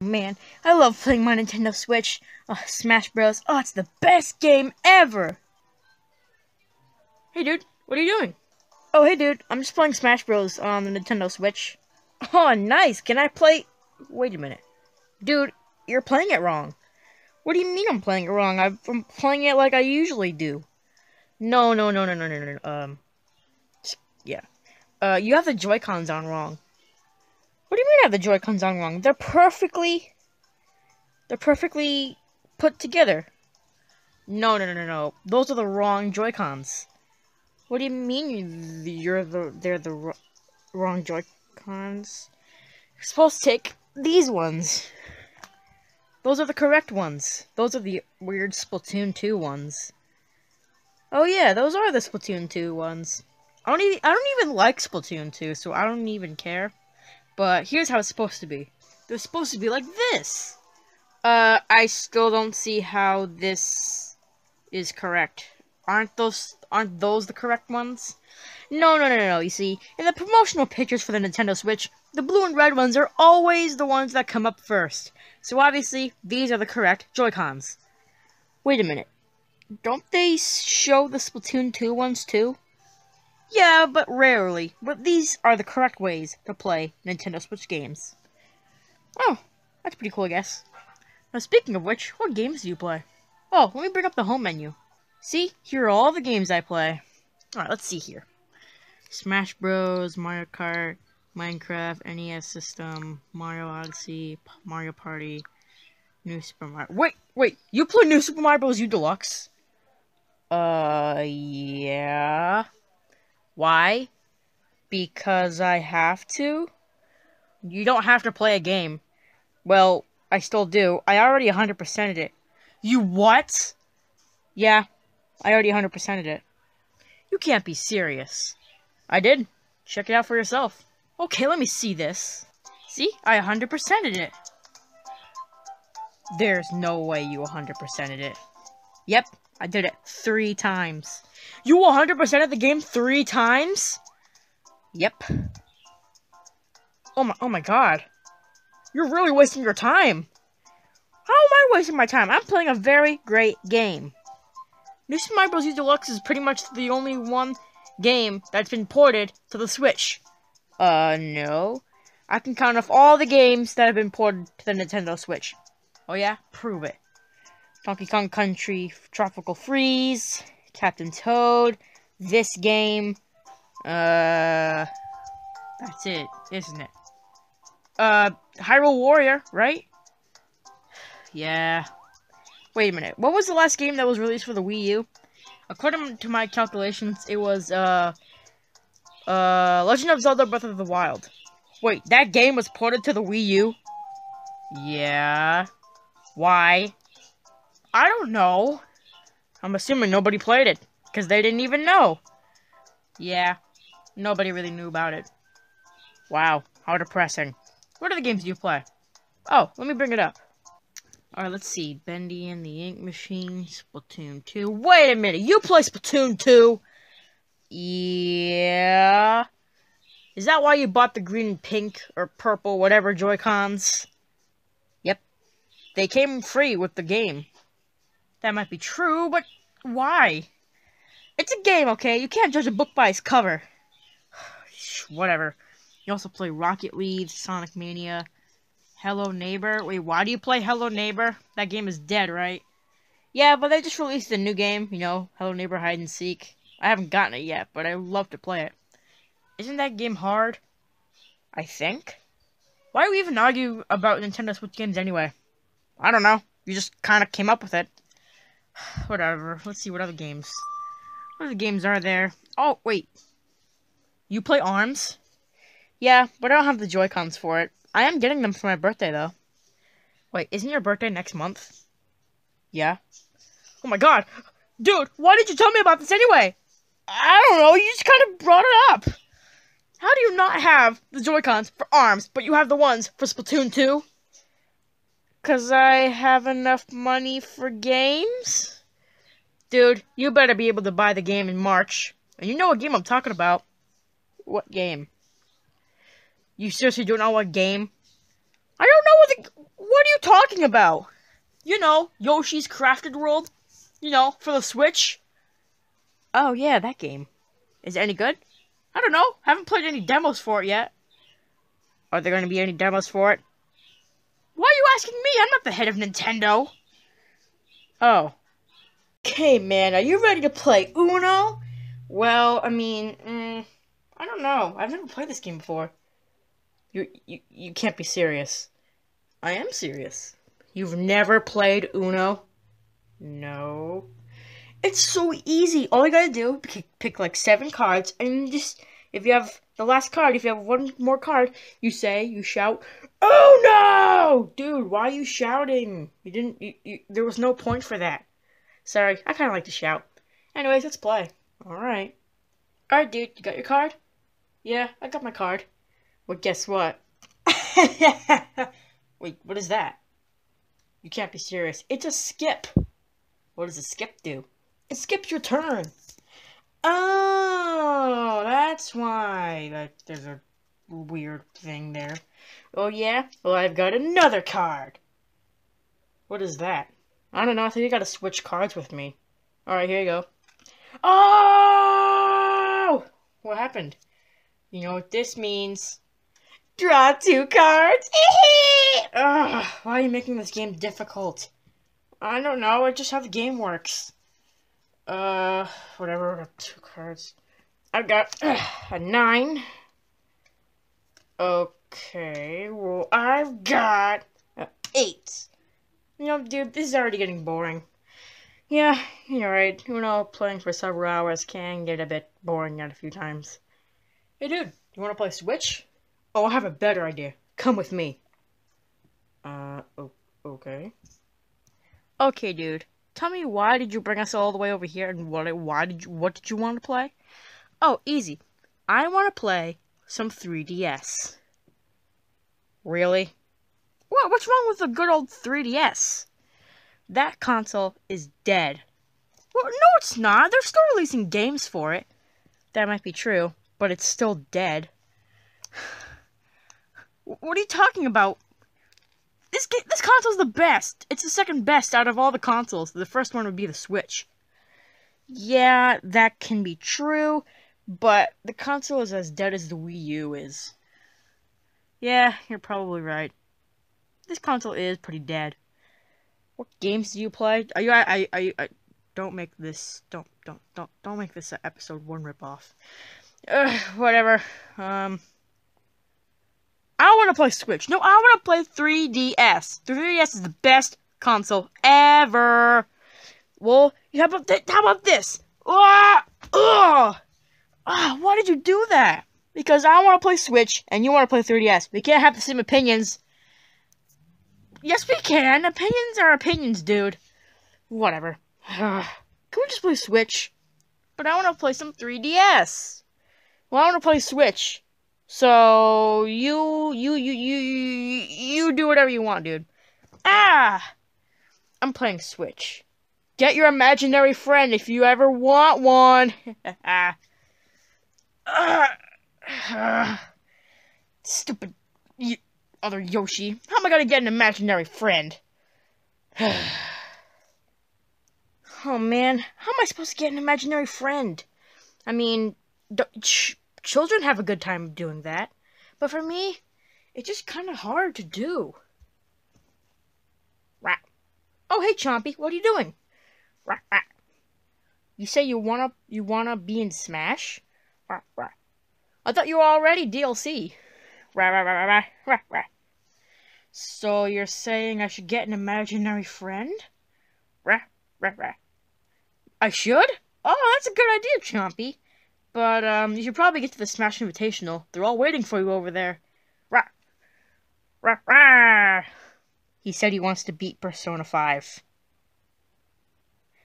Man, I love playing my Nintendo Switch. Oh, Smash Bros. Oh, it's the best game ever! Hey, dude, what are you doing? Oh, hey, dude, I'm just playing Smash Bros. on the Nintendo Switch. Oh, nice. Can I play... Wait a minute. Dude, you're playing it wrong. What do you mean I'm playing it wrong? I'm playing it like I usually do. No, no, no, no, no, no, no. Um, yeah. Uh, you have the Joy-Cons on wrong. What do you mean have the Joy-Cons on wrong? They're perfectly... They're perfectly put together. No, no, no, no, no. Those are the wrong Joy-Cons. What do you mean you're the... They're the wrong Joy-Cons? You're supposed to take these ones. Those are the correct ones. Those are the weird Splatoon 2 ones. Oh yeah, those are the Splatoon 2 ones. I don't even I don't even like Splatoon 2, so I don't even care. But here's how it's supposed to be. They're supposed to be like this. Uh, I still don't see how this is correct. Aren't those aren't those the correct ones? No, no, no, no. You see, in the promotional pictures for the Nintendo Switch, the blue and red ones are always the ones that come up first. So obviously, these are the correct Joy-Cons. Wait a minute. Don't they show the Splatoon 2 ones too? Yeah, but rarely. But these are the correct ways to play Nintendo Switch games. Oh, that's pretty cool, I guess. Now, speaking of which, what games do you play? Oh, let me bring up the home menu. See, here are all the games I play. Alright, let's see here. Smash Bros, Mario Kart, Minecraft, NES System, Mario Odyssey, Mario Party, New Super Mario... Wait, wait, you play New Super Mario Bros. U Deluxe? Uh, yeah. Why? Because I have to? You don't have to play a game. Well, I still do. I already 100%ed it. You what? Yeah, I already 100%ed it. You can't be serious. I did. Check it out for yourself. Okay, let me see this. See? I 100%ed it. There's no way you 100%ed it. Yep, I did it three times. You 100% of the game three times? Yep. Oh my, oh my god. You're really wasting your time. How am I wasting my time? I'm playing a very great game. New Super Mario Bros. U Deluxe is pretty much the only one game that's been ported to the Switch. Uh, no. I can count off all the games that have been ported to the Nintendo Switch. Oh yeah? Prove it. Donkey Kong Country, Tropical Freeze, Captain Toad, this game, uh, that's it, isn't it? Uh, Hyrule Warrior, right? Yeah. Wait a minute, what was the last game that was released for the Wii U? According to my calculations, it was, uh, uh, Legend of Zelda Breath of the Wild. Wait, that game was ported to the Wii U? Yeah. Why? I don't know. I'm assuming nobody played it, because they didn't even know. Yeah, nobody really knew about it. Wow, how depressing. What other games do you play? Oh, let me bring it up. Alright, let's see. Bendy and the Ink Machine, Splatoon 2. Wait a minute, you play Splatoon 2? Yeah. Is that why you bought the green and pink, or purple, whatever Joy-Cons? Yep. They came free with the game. That might be true, but why? It's a game, okay? You can't judge a book by its cover. Whatever. You also play Rocket League, Sonic Mania, Hello Neighbor. Wait, why do you play Hello Neighbor? That game is dead, right? Yeah, but they just released a new game, you know, Hello Neighbor Hide and Seek. I haven't gotten it yet, but I love to play it. Isn't that game hard? I think. Why do we even argue about Nintendo Switch games anyway? I don't know. You just kind of came up with it. Whatever. Let's see what other games. What other games are there? Oh, wait. You play ARMS? Yeah, but I don't have the Joy-Cons for it. I am getting them for my birthday, though. Wait, isn't your birthday next month? Yeah. Oh my god! Dude, why did you tell me about this anyway? I don't know, you just kind of brought it up. How do you not have the Joy-Cons for ARMS, but you have the ones for Splatoon 2? Because I have enough money for games? Dude, you better be able to buy the game in March. And you know what game I'm talking about. What game? You seriously don't know what game? I don't know what the... What are you talking about? You know, Yoshi's Crafted World. You know, for the Switch. Oh, yeah, that game. Is it any good? I don't know. Haven't played any demos for it yet. Are there going to be any demos for it? Why are you asking me? I'm not the head of Nintendo. Oh. Okay, man, are you ready to play Uno? Well, I mean, mm, I don't know. I've never played this game before. You, you, you can't be serious. I am serious. You've never played Uno? No. It's so easy. All you gotta do pick, pick like seven cards, and just if you have the last card, if you have one more card, you say, you shout, "Oh no, dude! Why are you shouting? You didn't. You, you, there was no point for that. Sorry, I kind of like to shout. Anyways, let's play. All right. All right, dude. You got your card? Yeah, I got my card. Well, guess what? Wait, what is that? You can't be serious. It's a skip. What does a skip do? It skips your turn. Oh, that's why like, there's a weird thing there. Oh, yeah? Well, I've got another card. What is that? I don't know. I think you gotta switch cards with me. Alright, here you go. Oh! What happened? You know what this means? Draw two cards! Ugh, why are you making this game difficult? I don't know. It's just how the game works. Uh, whatever. Two cards. I got uh, a nine. Okay, well, I've got an eight. You know, dude, this is already getting boring. Yeah, you're right. You know, playing for several hours can get a bit boring at a few times. Hey, dude, you want to play Switch? Oh, I have a better idea. Come with me. Uh, okay. Okay, dude. Tell me why did you bring us all the way over here and what why did you what did you want to play? Oh, easy. I want to play some 3DS. Really? What what's wrong with the good old 3DS? That console is dead. Well, no, it's not. They're still releasing games for it. That might be true, but it's still dead. What are you talking about? This this console's the best. It's the second best out of all the consoles. The first one would be the Switch. Yeah, that can be true, but the console is as dead as the Wii U is. Yeah, you're probably right. This console is pretty dead. What games do you play? Are you? I. I. I. Don't make this. Don't. Don't. Don't. Don't make this episode one ripoff. Ugh, whatever. Um. I want to play Switch. No, I want to play 3DS. The 3DS is the best console ever. Well, how about th how about this? Ah, ugh. Ah, why did you do that? Because I want to play Switch and you want to play 3DS. We can't have the same opinions. Yes, we can. Opinions are opinions, dude. Whatever. can we just play Switch? But I want to play some 3DS. Well, I want to play Switch. So you you you you you do whatever you want, dude. Ah, I'm playing Switch. Get your imaginary friend if you ever want one. Stupid other Yoshi. How am I gonna get an imaginary friend? oh man, how am I supposed to get an imaginary friend? I mean, children have a good time doing that. But for me, it's just kind of hard to do. Rat. Oh, hey, Chompy, what are you doing? Rat, rat. You say you wanna you wanna be in Smash? Rat, rat. I thought you were already DLC. Rat, rat, rat, rat, rat, rat. So you're saying I should get an imaginary friend? Rat, rat, rat. I should? Oh, that's a good idea, Chompy. But um, you should probably get to the Smash Invitational. They're all waiting for you over there. Rah! Rah, rah! He said he wants to beat Persona 5.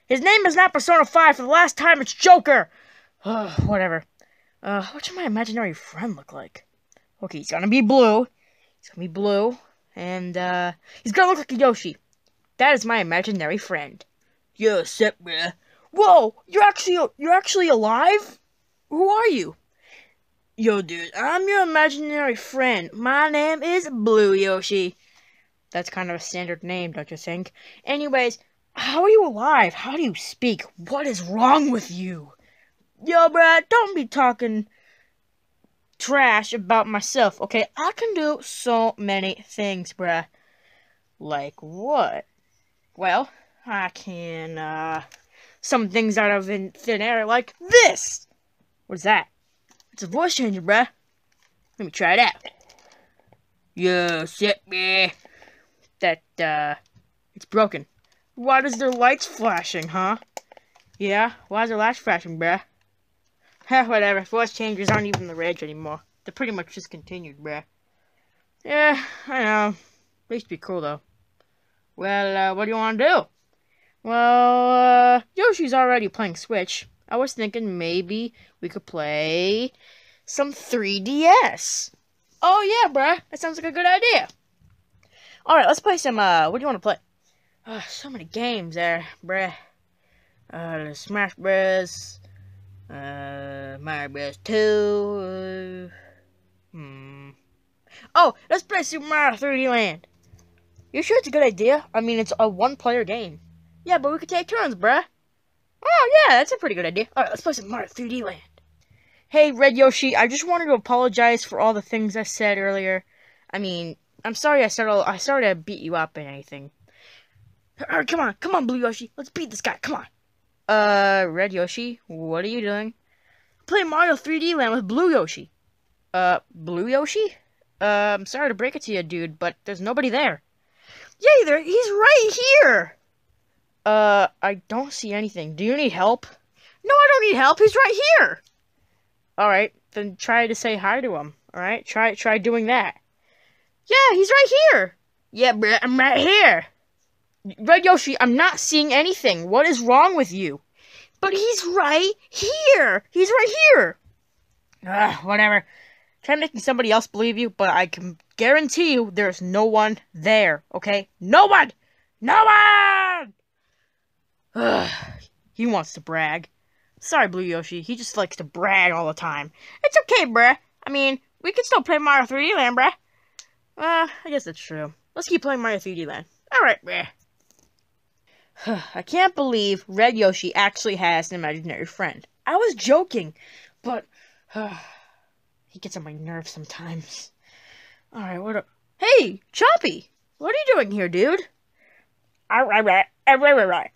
His name is not Persona 5 for the last time, it's Joker! whatever. Uh, what should my imaginary friend look like? Okay, he's gonna be blue. He's gonna be blue. And, uh, he's gonna look like a Yoshi. That is my imaginary friend. Yo, sup, bruh? Whoa! You're actually, you're actually alive? Who are you? Yo, dude, I'm your imaginary friend. My name is Blue Yoshi. That's kind of a standard name, don't you think? Anyways, how are you alive? How do you speak? What is wrong with you? Yo, Brad, don't be talking trash about myself, okay? I can do so many things, bruh. Like what? Well, I can, uh, some things out of thin air, like this! What is that? It's a voice changer, bruh. Let me try it out. Yo, sit me. That, uh, it's broken. Why does their lights flashing, huh? Yeah, why is their lights flashing, bruh? Heh, whatever. Voice changers aren't even the rage anymore. They're pretty much discontinued, bruh. Yeah, I know. They used to be cool, though. Well, uh, what do you want to do? Well, uh, Yoshi's already playing Switch. I was thinking maybe we could play some 3DS. Oh, yeah, bruh. That sounds like a good idea. Alright, let's play some, uh, what do you want to play? Uh, so many games there, bruh. Uh, Smash Bros. Uh, Mario Bros. 2. Uh, hmm. Oh, let's play Super Mario 3D Land. You sure it's a good idea? I mean, it's a one-player game. Yeah, but we could take turns, bruh. Oh, yeah, that's a pretty good idea. Alright, let's play some Mario 3D Land. Hey, Red Yoshi, I just wanted to apologize for all the things I said earlier. I mean, I'm sorry I started, I started to beat you up and anything. Alright, come on, come on, Blue Yoshi. Let's beat this guy, come on. Uh, Red Yoshi, what are you doing? Play Mario 3D Land with Blue Yoshi. Uh, Blue Yoshi? Uh, I'm sorry to break it to you, dude, but there's nobody there. Yay, there, he's right here! Uh, I don't see anything. Do you need help? No, I don't need help. He's right here. All right, then try to say hi to him. All right, try try doing that. Yeah, he's right here. Yeah, bro, I'm right here. Red Yoshi, I'm not seeing anything. What is wrong with you? But he's right here. He's right here. Ugh, whatever. Try making somebody else believe you, but I can guarantee you there's no one there, okay? No one! No one! Ugh, he wants to brag. Sorry, Blue Yoshi. He just likes to brag all the time. It's okay, bruh. I mean, we can still play Mario 3D Land, bruh. Uh, I guess that's true. Let's keep playing Mario 3D Land. Alright, bruh. I can't believe Red Yoshi actually has an imaginary friend. I was joking, but uh, he gets on my nerves sometimes. Alright, what up? Hey, Chompy! What are you doing here, dude? Alright, alright, alright.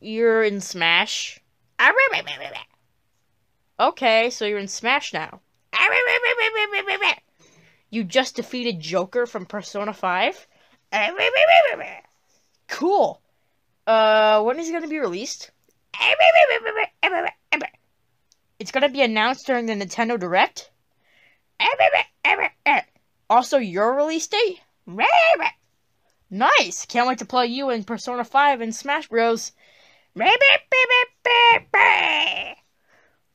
You're in Smash? Okay, so you're in Smash now. You just defeated Joker from Persona 5? Cool. Uh, when is it going to be released? It's going to be announced during the Nintendo Direct? Also, your release date? Nice! Can't wait to play you in Persona 5 and Smash Bros.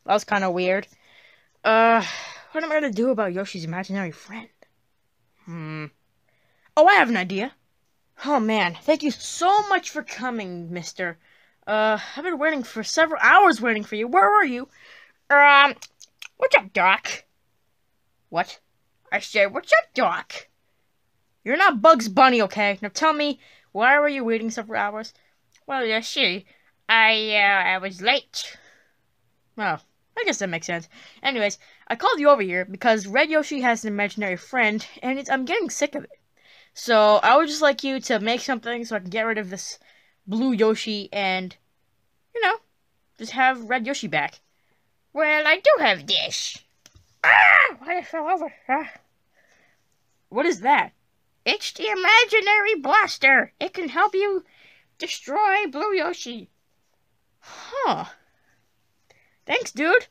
That was kind of weird. Uh, what am I gonna do about Yoshi's imaginary friend? Hmm. Oh, I have an idea. Oh man, thank you so much for coming, mister. Uh, I've been waiting for several hours waiting for you. Where are you? Um, what's up, Doc? What? I said, what's up, Doc? You're not Bugs Bunny, okay? Now tell me, why were you waiting several hours? Well, you see, I, uh, I was late. Well, I guess that makes sense. Anyways, I called you over here because Red Yoshi has an imaginary friend, and I'm getting sick of it. So, I would just like you to make something so I can get rid of this blue Yoshi and, you know, just have Red Yoshi back. Well, I do have this. Ah! Why I fell over. Ah. What is that? It's the imaginary blaster. It can help you destroy Blue Yoshi. Huh. Thanks, dude.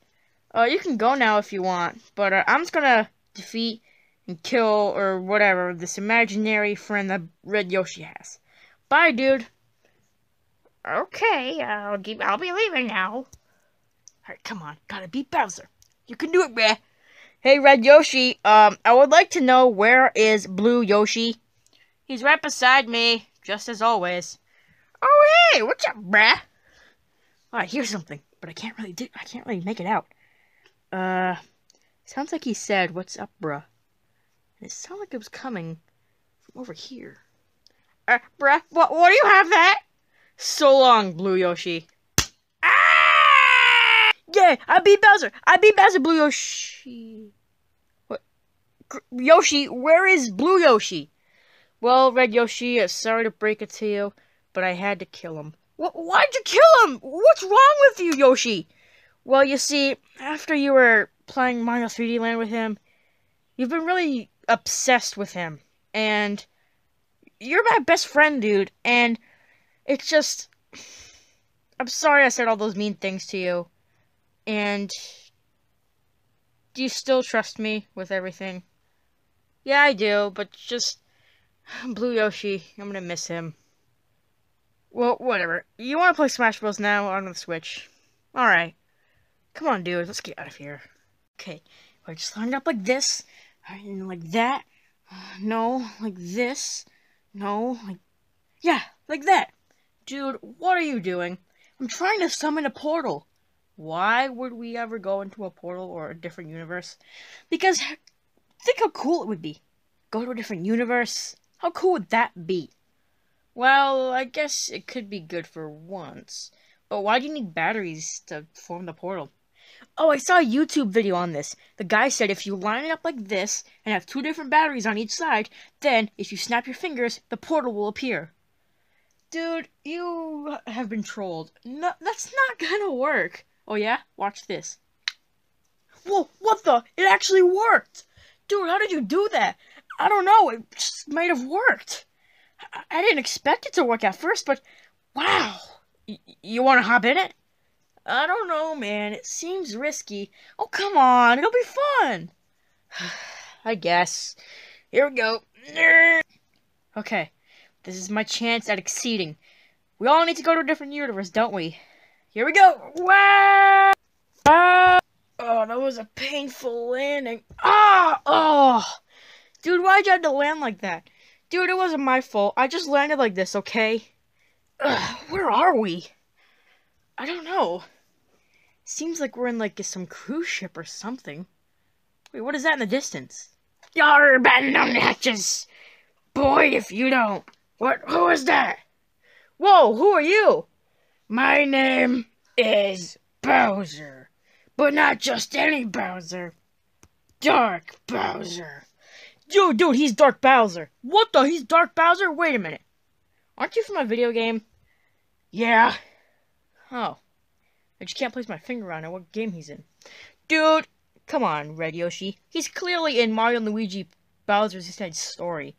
Uh, you can go now if you want, but uh, I'm just gonna defeat and kill or whatever this imaginary friend that Red Yoshi has. Bye, dude. Okay, I'll keep. I'll be leaving now. Alright, come on. Gotta beat Bowser. You can do it, bruh. Hey, Red Yoshi. Um, I would like to know where is Blue Yoshi? He's right beside me, just as always. Oh, hey, what's up, bruh? Oh, I hear something, but I can't really do. I can't really make it out. Uh, sounds like he said, "What's up, bruh?" And it sounded like it was coming from over here. Uh, bruh, what, what do you have that? So long, Blue Yoshi. Ah! Yeah, I beat Bowser. I beat Bowser, Blue Yoshi. What? Yoshi, where is Blue Yoshi? Well, Red Yoshi, uh, sorry to break it to you, but I had to kill him. Wh why'd you kill him? What's wrong with you, Yoshi? Well, you see, after you were playing Mario 3D Land with him, you've been really obsessed with him. And you're my best friend, dude. And it's just. I'm sorry I said all those mean things to you. And. Do you still trust me with everything? Yeah, I do, but just. Blue Yoshi, I'm gonna miss him. Well, whatever. You wanna play Smash Bros. now on the Switch? Alright. Come on, dude, let's get out of here. Okay, I just lined up like this, and like that. No, like this. No, like. Yeah, like that. Dude, what are you doing? I'm trying to summon a portal. Why would we ever go into a portal or a different universe? Because think how cool it would be. Go to a different universe. How cool would that be? Well, I guess it could be good for once. But why do you need batteries to form the portal? Oh, I saw a YouTube video on this. The guy said if you line it up like this and have two different batteries on each side, then if you snap your fingers, the portal will appear. Dude, you have been trolled. No, that's not gonna work. Oh yeah? Watch this. Whoa, what the? It actually worked! Dude, how did you do that? I don't know, it just might have worked. I, didn't expect it to work at first, but wow. Y you wanna hop in it? I don't know, man. It seems risky. Oh, come on. It'll be fun. I guess. Here we go. Okay. This is my chance at exceeding. We all need to go to a different universe, don't we? Here we go. Wow! Oh, that was a painful landing. Ah! Oh! Dude, why'd you have to land like that? Dude, it wasn't my fault. I just landed like this, okay? Ugh, where are we? I don't know. Seems like we're in like some cruise ship or something. Wait, what is that in the distance? Yar, on the hatches! Boy, if you don't. What? Who is that? Whoa, who are you? My name is Bowser. But not just any Bowser. Dark Bowser. Dude, dude, he's Dark Bowser. What the? He's Dark Bowser? Wait a minute. Aren't you from a video game? Yeah. Oh. I just can't place my finger on it, what game he's in. Dude, come on, Red Yoshi. He's clearly in Mario and Luigi Bowser's Inside Story.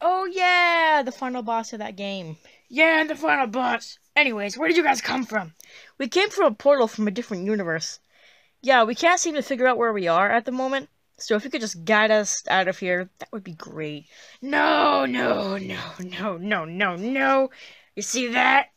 Oh yeah, the final boss of that game. Yeah, the final boss. Anyways, where did you guys come from? We came from a portal from a different universe. Yeah, we can't seem to figure out where we are at the moment. So if you could just guide us out of here, that would be great. No, no, no, no, no, no, no. You see that?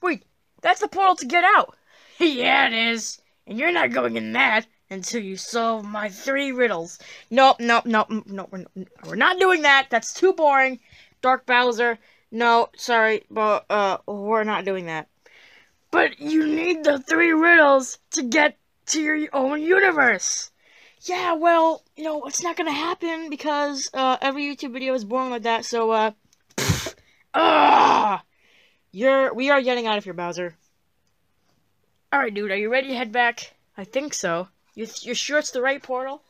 Wait, that's the portal to get out. yeah, it is. And you're not going in that until you solve my three riddles. Nope, nope, nope, nope. We're, we're not doing that. That's too boring. Dark Bowser. No, sorry, but uh, we're not doing that. But you need the three riddles to get to your own universe. Yeah, well, you know, it's not gonna happen because uh, every YouTube video is boring like that. So, uh, ah. You're we are getting out of here, Bowser. Alright, dude, are you ready to head back? I think so. You you're sure it's the right portal?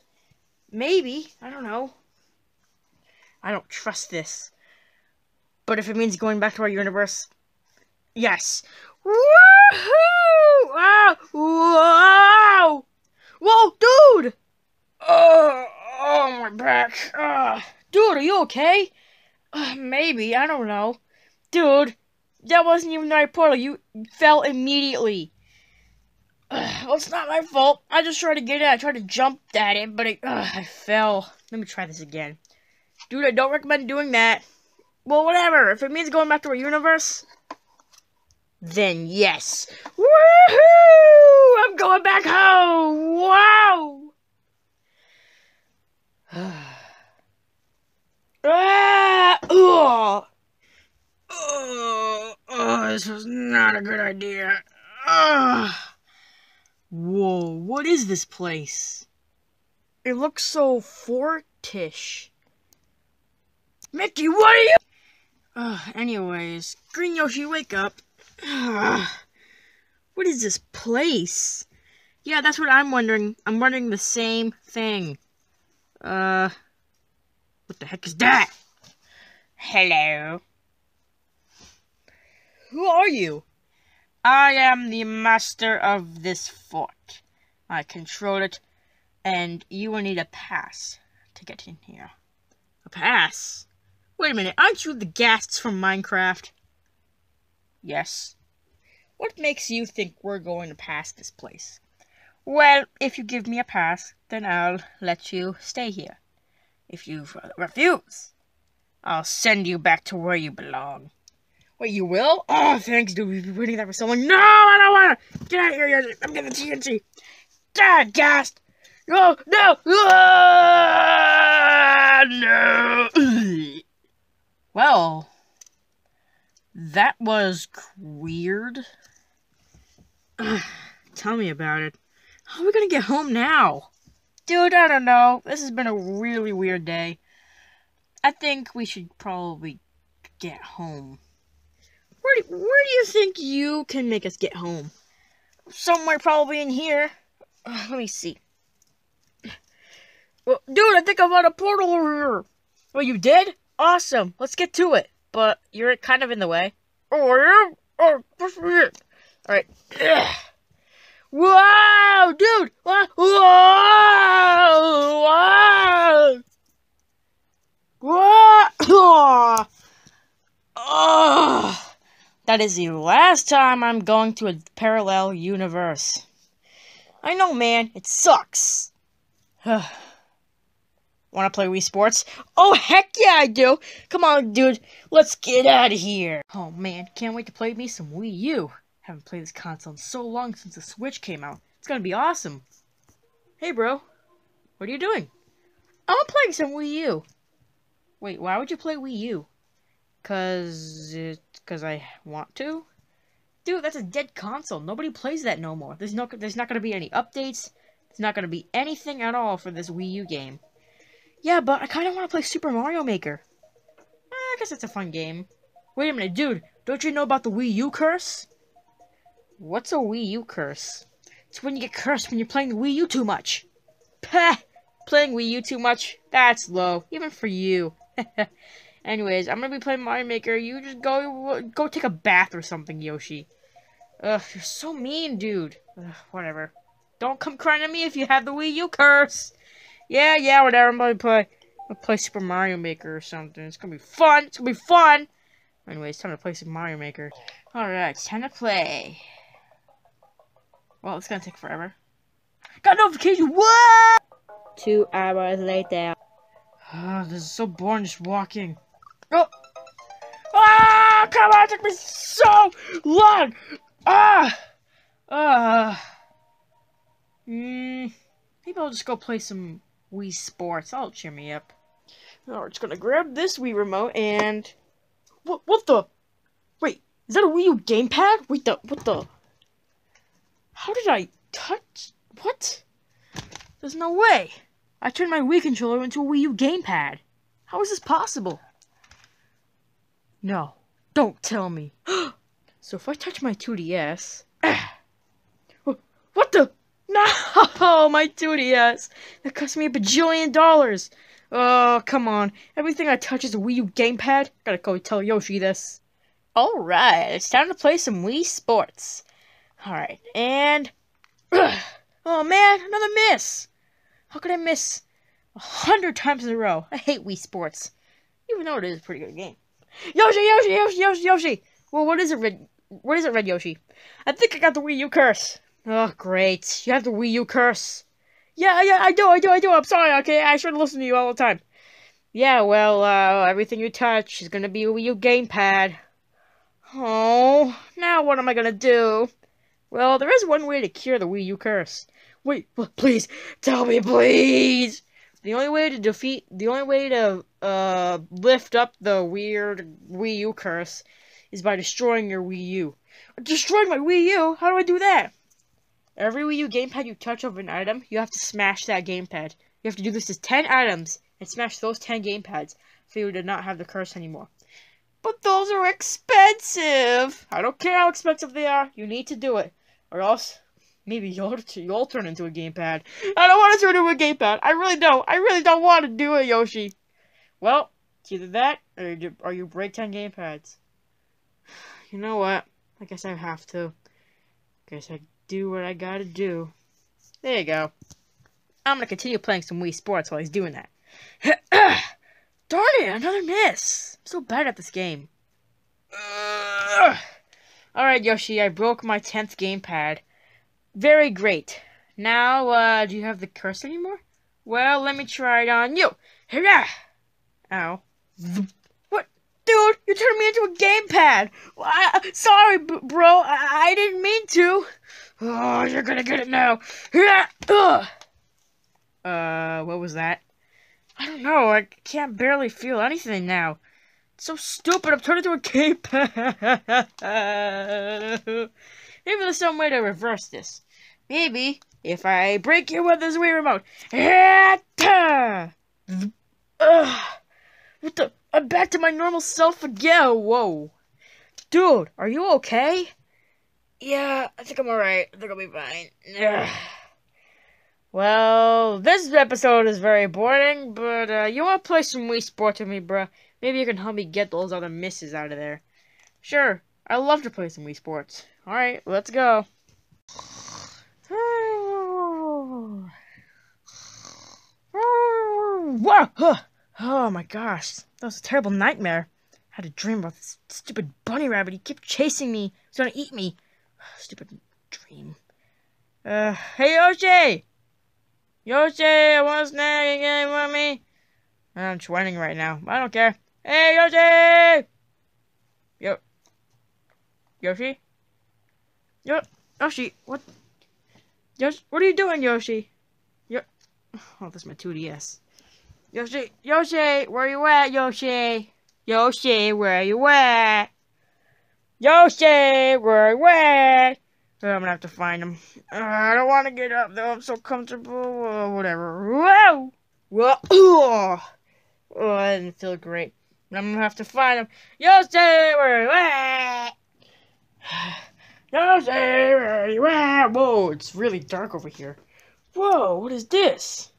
Maybe. I don't know. I don't trust this. But if it means going back to our universe, yes. Woohoo! Wow! Wow! Whoa, dude! Oh, oh my back. Uh, dude, are you okay? Uh, maybe. I don't know. Dude, that wasn't even right portal. You fell immediately. Ugh, well, it's not my fault. I just tried to get it. I tried to jump at it, but it, ugh, I fell. Let me try this again. Dude, I don't recommend doing that. Well, whatever. If it means going back to our universe, then yes. Woohoo! I'm going back home! Wow! Ah! Ugh! Oh, oh, this was not a good idea. Ugh. Whoa, what is this place? It looks so fortish. Mickey, what are you? Uh, anyways, Green Yoshi, wake up. Uh, what is this place? Yeah, that's what I'm wondering. I'm wondering the same thing. Uh, what the heck is that? Hello. Who are you? I am the master of this fort. I control it, and you will need a pass to get in here. A pass? Wait a minute, aren't you the ghasts from Minecraft? Yes. What makes you think we're going to pass this place? Well, if you give me a pass, then I'll let you stay here. If you refuse, I'll send you back to where you belong. Wait, you will? Oh, thanks, dude. We've been waiting that for so long. No, I don't want to. Get out of here. I'm getting the TNT. God, ghast. No, no. Ah, no. well, that was weird. Tell me about it. How are we gonna get home now? Dude, I don't know. This has been a really weird day. I think we should probably get home. Where do, where do you think you can make us get home? Somewhere probably in here. Uh, let me see. Well, dude, I think I found a portal over here. Oh, you did? Awesome. Let's get to it. But you're kind of in the way. Oh, I am? Oh, me in. Alright. Wow, dude! Wow! Oh, that is the last time I'm going to a parallel universe. I know, man. It sucks. Want to play Wii Sports? Oh, heck yeah, I do. Come on, dude. Let's get out of here. Oh, man. Can't wait to play me some Wii U. Haven't played this console in so long since the Switch came out. It's gonna be awesome. Hey, bro. What are you doing? I'm playing some Wii U. Wait, why would you play Wii U? Cause it, cause I want to. Dude, that's a dead console. Nobody plays that no more. There's no, there's not gonna be any updates. There's not gonna be anything at all for this Wii U game. Yeah, but I kind of want to play Super Mario Maker. Eh, I guess it's a fun game. Wait a minute, dude. Don't you know about the Wii U curse? What's a Wii U curse? It's when you get cursed when you're playing the Wii U too much. Pah! Playing Wii U too much? That's low, even for you. Anyways, I'm gonna be playing Mario Maker. You just go go take a bath or something, Yoshi. Ugh, you're so mean, dude. Ugh, whatever. Don't come crying at me if you have the Wii U curse. Yeah, yeah, whatever. I'm gonna play. I'm gonna play Super Mario Maker or something. It's gonna be fun. It's gonna be fun. Anyways, time to play some Mario Maker. Alright, time to play. Well, it's gonna take forever. Got notification! What? Two hours later. Oh, this is so boring just walking. Oh! Ah! Come on! It took me so long! Ah! Ah! Hmm. Maybe I'll just go play some Wii Sports. That'll cheer me up. Oh, we're just gonna grab this Wii remote and. What? What the? Wait, is that a Wii U gamepad? Wait, the what the? How did I touch? What? There's no way. I turned my Wii controller into a Wii U gamepad. How is this possible? No. Don't tell me. so if I touch my 2DS... what the? No! My 2DS! That cost me a bajillion dollars! Oh, come on. Everything I touch is a Wii U gamepad? Gotta go tell Yoshi this. Alright, it's time to play some Wii Sports. Alright, and... Ugh. Oh man, another miss! How could I miss a hundred times in a row? I hate Wii Sports. Even though it is a pretty good game. Yoshi, Yoshi, Yoshi, Yoshi, Yoshi! Well, what is it, Red... What is it, Red Yoshi? I think I got the Wii U curse. Oh, great. You have the Wii U curse. Yeah, yeah, I do, I do, I do. I'm sorry, okay? I should listen to you all the time. Yeah, well, uh, everything you touch is gonna be a Wii U gamepad. Oh, now what am I gonna do? Well, there is one way to cure the Wii U curse. Wait, please, tell me, please! The only way to defeat, the only way to, uh, lift up the weird Wii U curse is by destroying your Wii U. Destroying my Wii U? How do I do that? Every Wii U gamepad you touch of an item, you have to smash that gamepad. You have to do this to 10 items and smash those 10 gamepads. so you did not have the curse anymore. But those are expensive. I don't care how expensive they are. You need to do it, or else maybe you'll you'll turn into a gamepad. I don't want to turn into a gamepad. I really don't. I really don't want to do it, Yoshi. Well, it's either that or you, or you break ten gamepads. You know what? I guess I have to. Guess I do what I gotta do. There you go. I'm gonna continue playing some Wii Sports while he's doing that. Darn it, another miss. I'm so bad at this game. Alright, Yoshi, I broke my 10th gamepad. Very great. Now, uh, do you have the curse anymore? Well, let me try it on you. Hurrah! Ow. What? Dude, you turned me into a gamepad! Well, sorry, bro. I, I didn't mean to. Oh, you're gonna get it now. Ugh. Uh, what was that? I don't know. I can't barely feel anything now. So stupid. I'm turning into a gamepad. Maybe there's some way to reverse this. Maybe if I break you with this Wii remote. Ugh. What the? I'm back to my normal self again. Whoa. Dude, are you okay? Yeah, I think I'm alright. I think I'll be fine. Ugh. Well, this episode is very boring, but uh, you want to play some Wii Sports with me, bruh? Maybe you can help me get those other misses out of there. Sure, I love to play some Wii Sports. Alright, let's go. Oh my gosh, that was a terrible nightmare. I had a dream about this stupid bunny rabbit. He kept chasing me. He's gonna eat me. Stupid dream. Uh, hey Yoshi! Yoshi, I want a snack again, me? I'm twinning right now. I don't care. Hey, Yoshi! Yo. Yoshi? Yo, Yoshi, what? Yoshi, what are you doing, Yoshi? Yo, oh, that's my 2DS. Yoshi, Yoshi, where you at, Yoshi? Yoshi, where you at? Yoshi, where you at? Oh, I'm gonna have to find him. Uh, I don't want to get up though. I'm so comfortable. Uh, whatever. Whoa! Whoa! Oh, I didn't feel great. I'm gonna have to find him. Yoshi, where you at? Yoshi, where you at? Whoa! It's really dark over here. Whoa! What is this?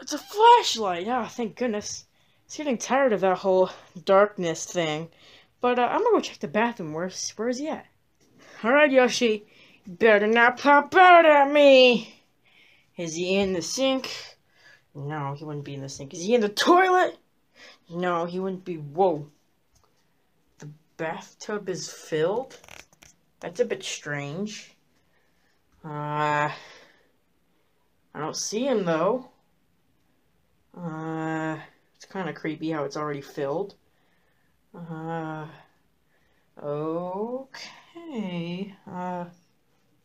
It's a flashlight. Oh, thank goodness. It's getting tired of that whole darkness thing. But uh, I'm gonna go check the bathroom. Where's where is he at? Alright, Yoshi. Better not pop out at me. Is he in the sink? No, he wouldn't be in the sink. Is he in the toilet? No, he wouldn't be. Whoa. The bathtub is filled? That's a bit strange. Uh, I don't see him, though. Uh, it's kind of creepy how it's already filled. Uh, okay. Uh,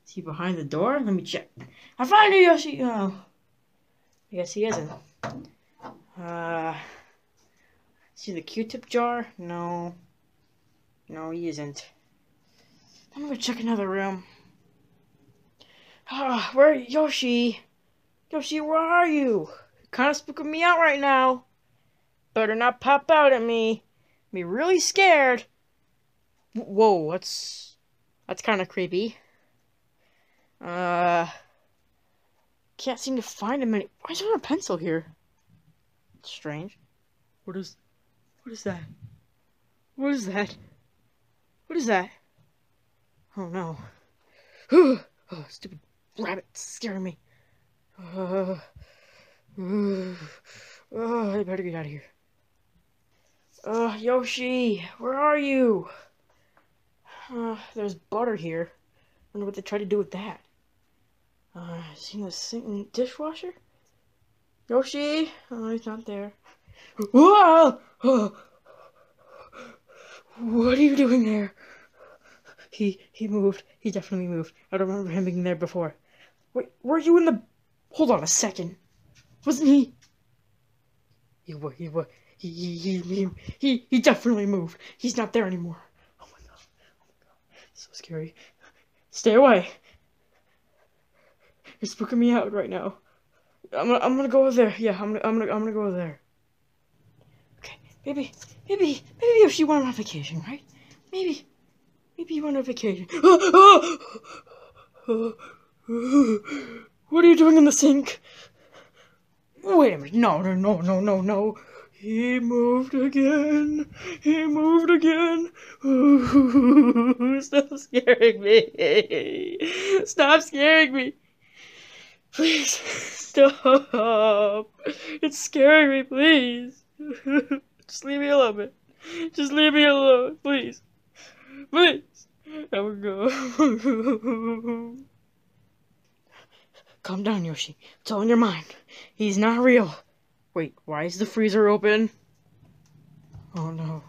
is he behind the door? Let me check. I found you, Yoshi! Oh. I guess he isn't. Uh, see the Q-tip jar? No. No, he isn't. I'm gonna check another room. Ah, where, Yoshi? Yoshi, where are you? You're kind of spooking me out right now. Better not pop out at me. Be really scared. Whoa, that's kind of creepy. Uh, can't seem to find him any. Why is there a pencil here? strange. What is? What is that? What is that? What is that? Oh no! oh, stupid rabbit scaring me. Uh, uh, oh, I better get out of here. Uh, Yoshi, where are you? Uh, there's butter here. Wonder what they tried to do with that. Uh, seen the sink dishwasher? Yoshi? Oh, he's not there. Whoa! Oh. What are you doing there? He he moved. He definitely moved. I don't remember him being there before. Wait, were you in the? Hold on a second. Wasn't he? He was. He was. He he he he he definitely moved. He's not there anymore. Oh my god. Oh my god. So scary. Stay away. You're spooking me out right now. I'm gonna, I'm gonna go over there. Yeah, I'm gonna, I'm gonna, I'm gonna go over there. Maybe, maybe, maybe if she went on vacation, right? Maybe, maybe you went on vacation. what are you doing in the sink? Wait a minute. No, no, no, no, no, no. He moved again. He moved again. stop scaring me. Stop scaring me. Please stop. It's scaring me, please. Just leave me alone, man. Just leave me alone, please. Please. I will go. Calm down, Yoshi. It's all in your mind. He's not real. Wait, why is the freezer open? Oh no.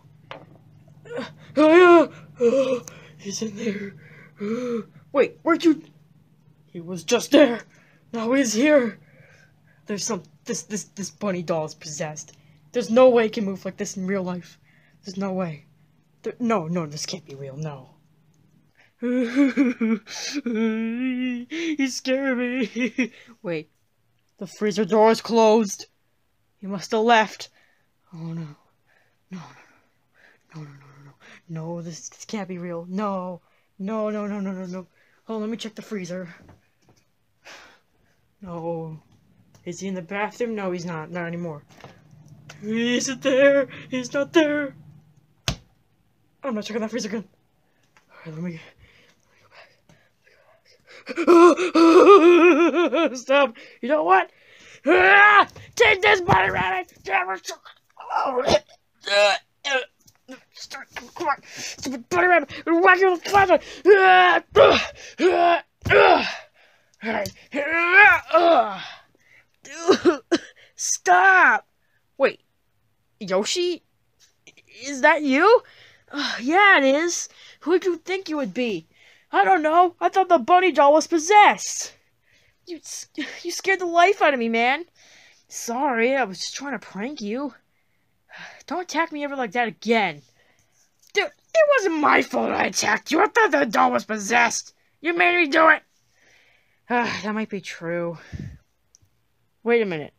Oh yeah! Oh, he's in there. Wait, where'd you... He was just there. Now he's here. There's some... This, this, this bunny doll is possessed. There's no way it can move like this in real life. There's no way. There, no, no, this can't be real, no. He's scaring me. Wait, the freezer door is closed. He must have left. Oh no. No, no, no, no, no, no, no. No, this, this can't be real. No. No, no, no, no, no, no. Oh, let me check the freezer. No. Is he in the bathroom? No, he's not. Not anymore. Is it there? He's not there. I'm not checking that freezer again. Alright, let me... Stop! You know what? Ah, take this bunny rabbit! Start, come on! Stupid bunny rabbit! Whack you with the Dude, stop! Yoshi? Is that you? Uh, yeah, it is. Who'd you think you would be? I don't know. I thought the bunny doll was possessed. You, you scared the life out of me, man. Sorry, I was just trying to prank you. Don't attack me ever like that again. Dude, it wasn't my fault I attacked you. I thought the doll was possessed. You made me do it. Uh, that might be true. Wait a minute.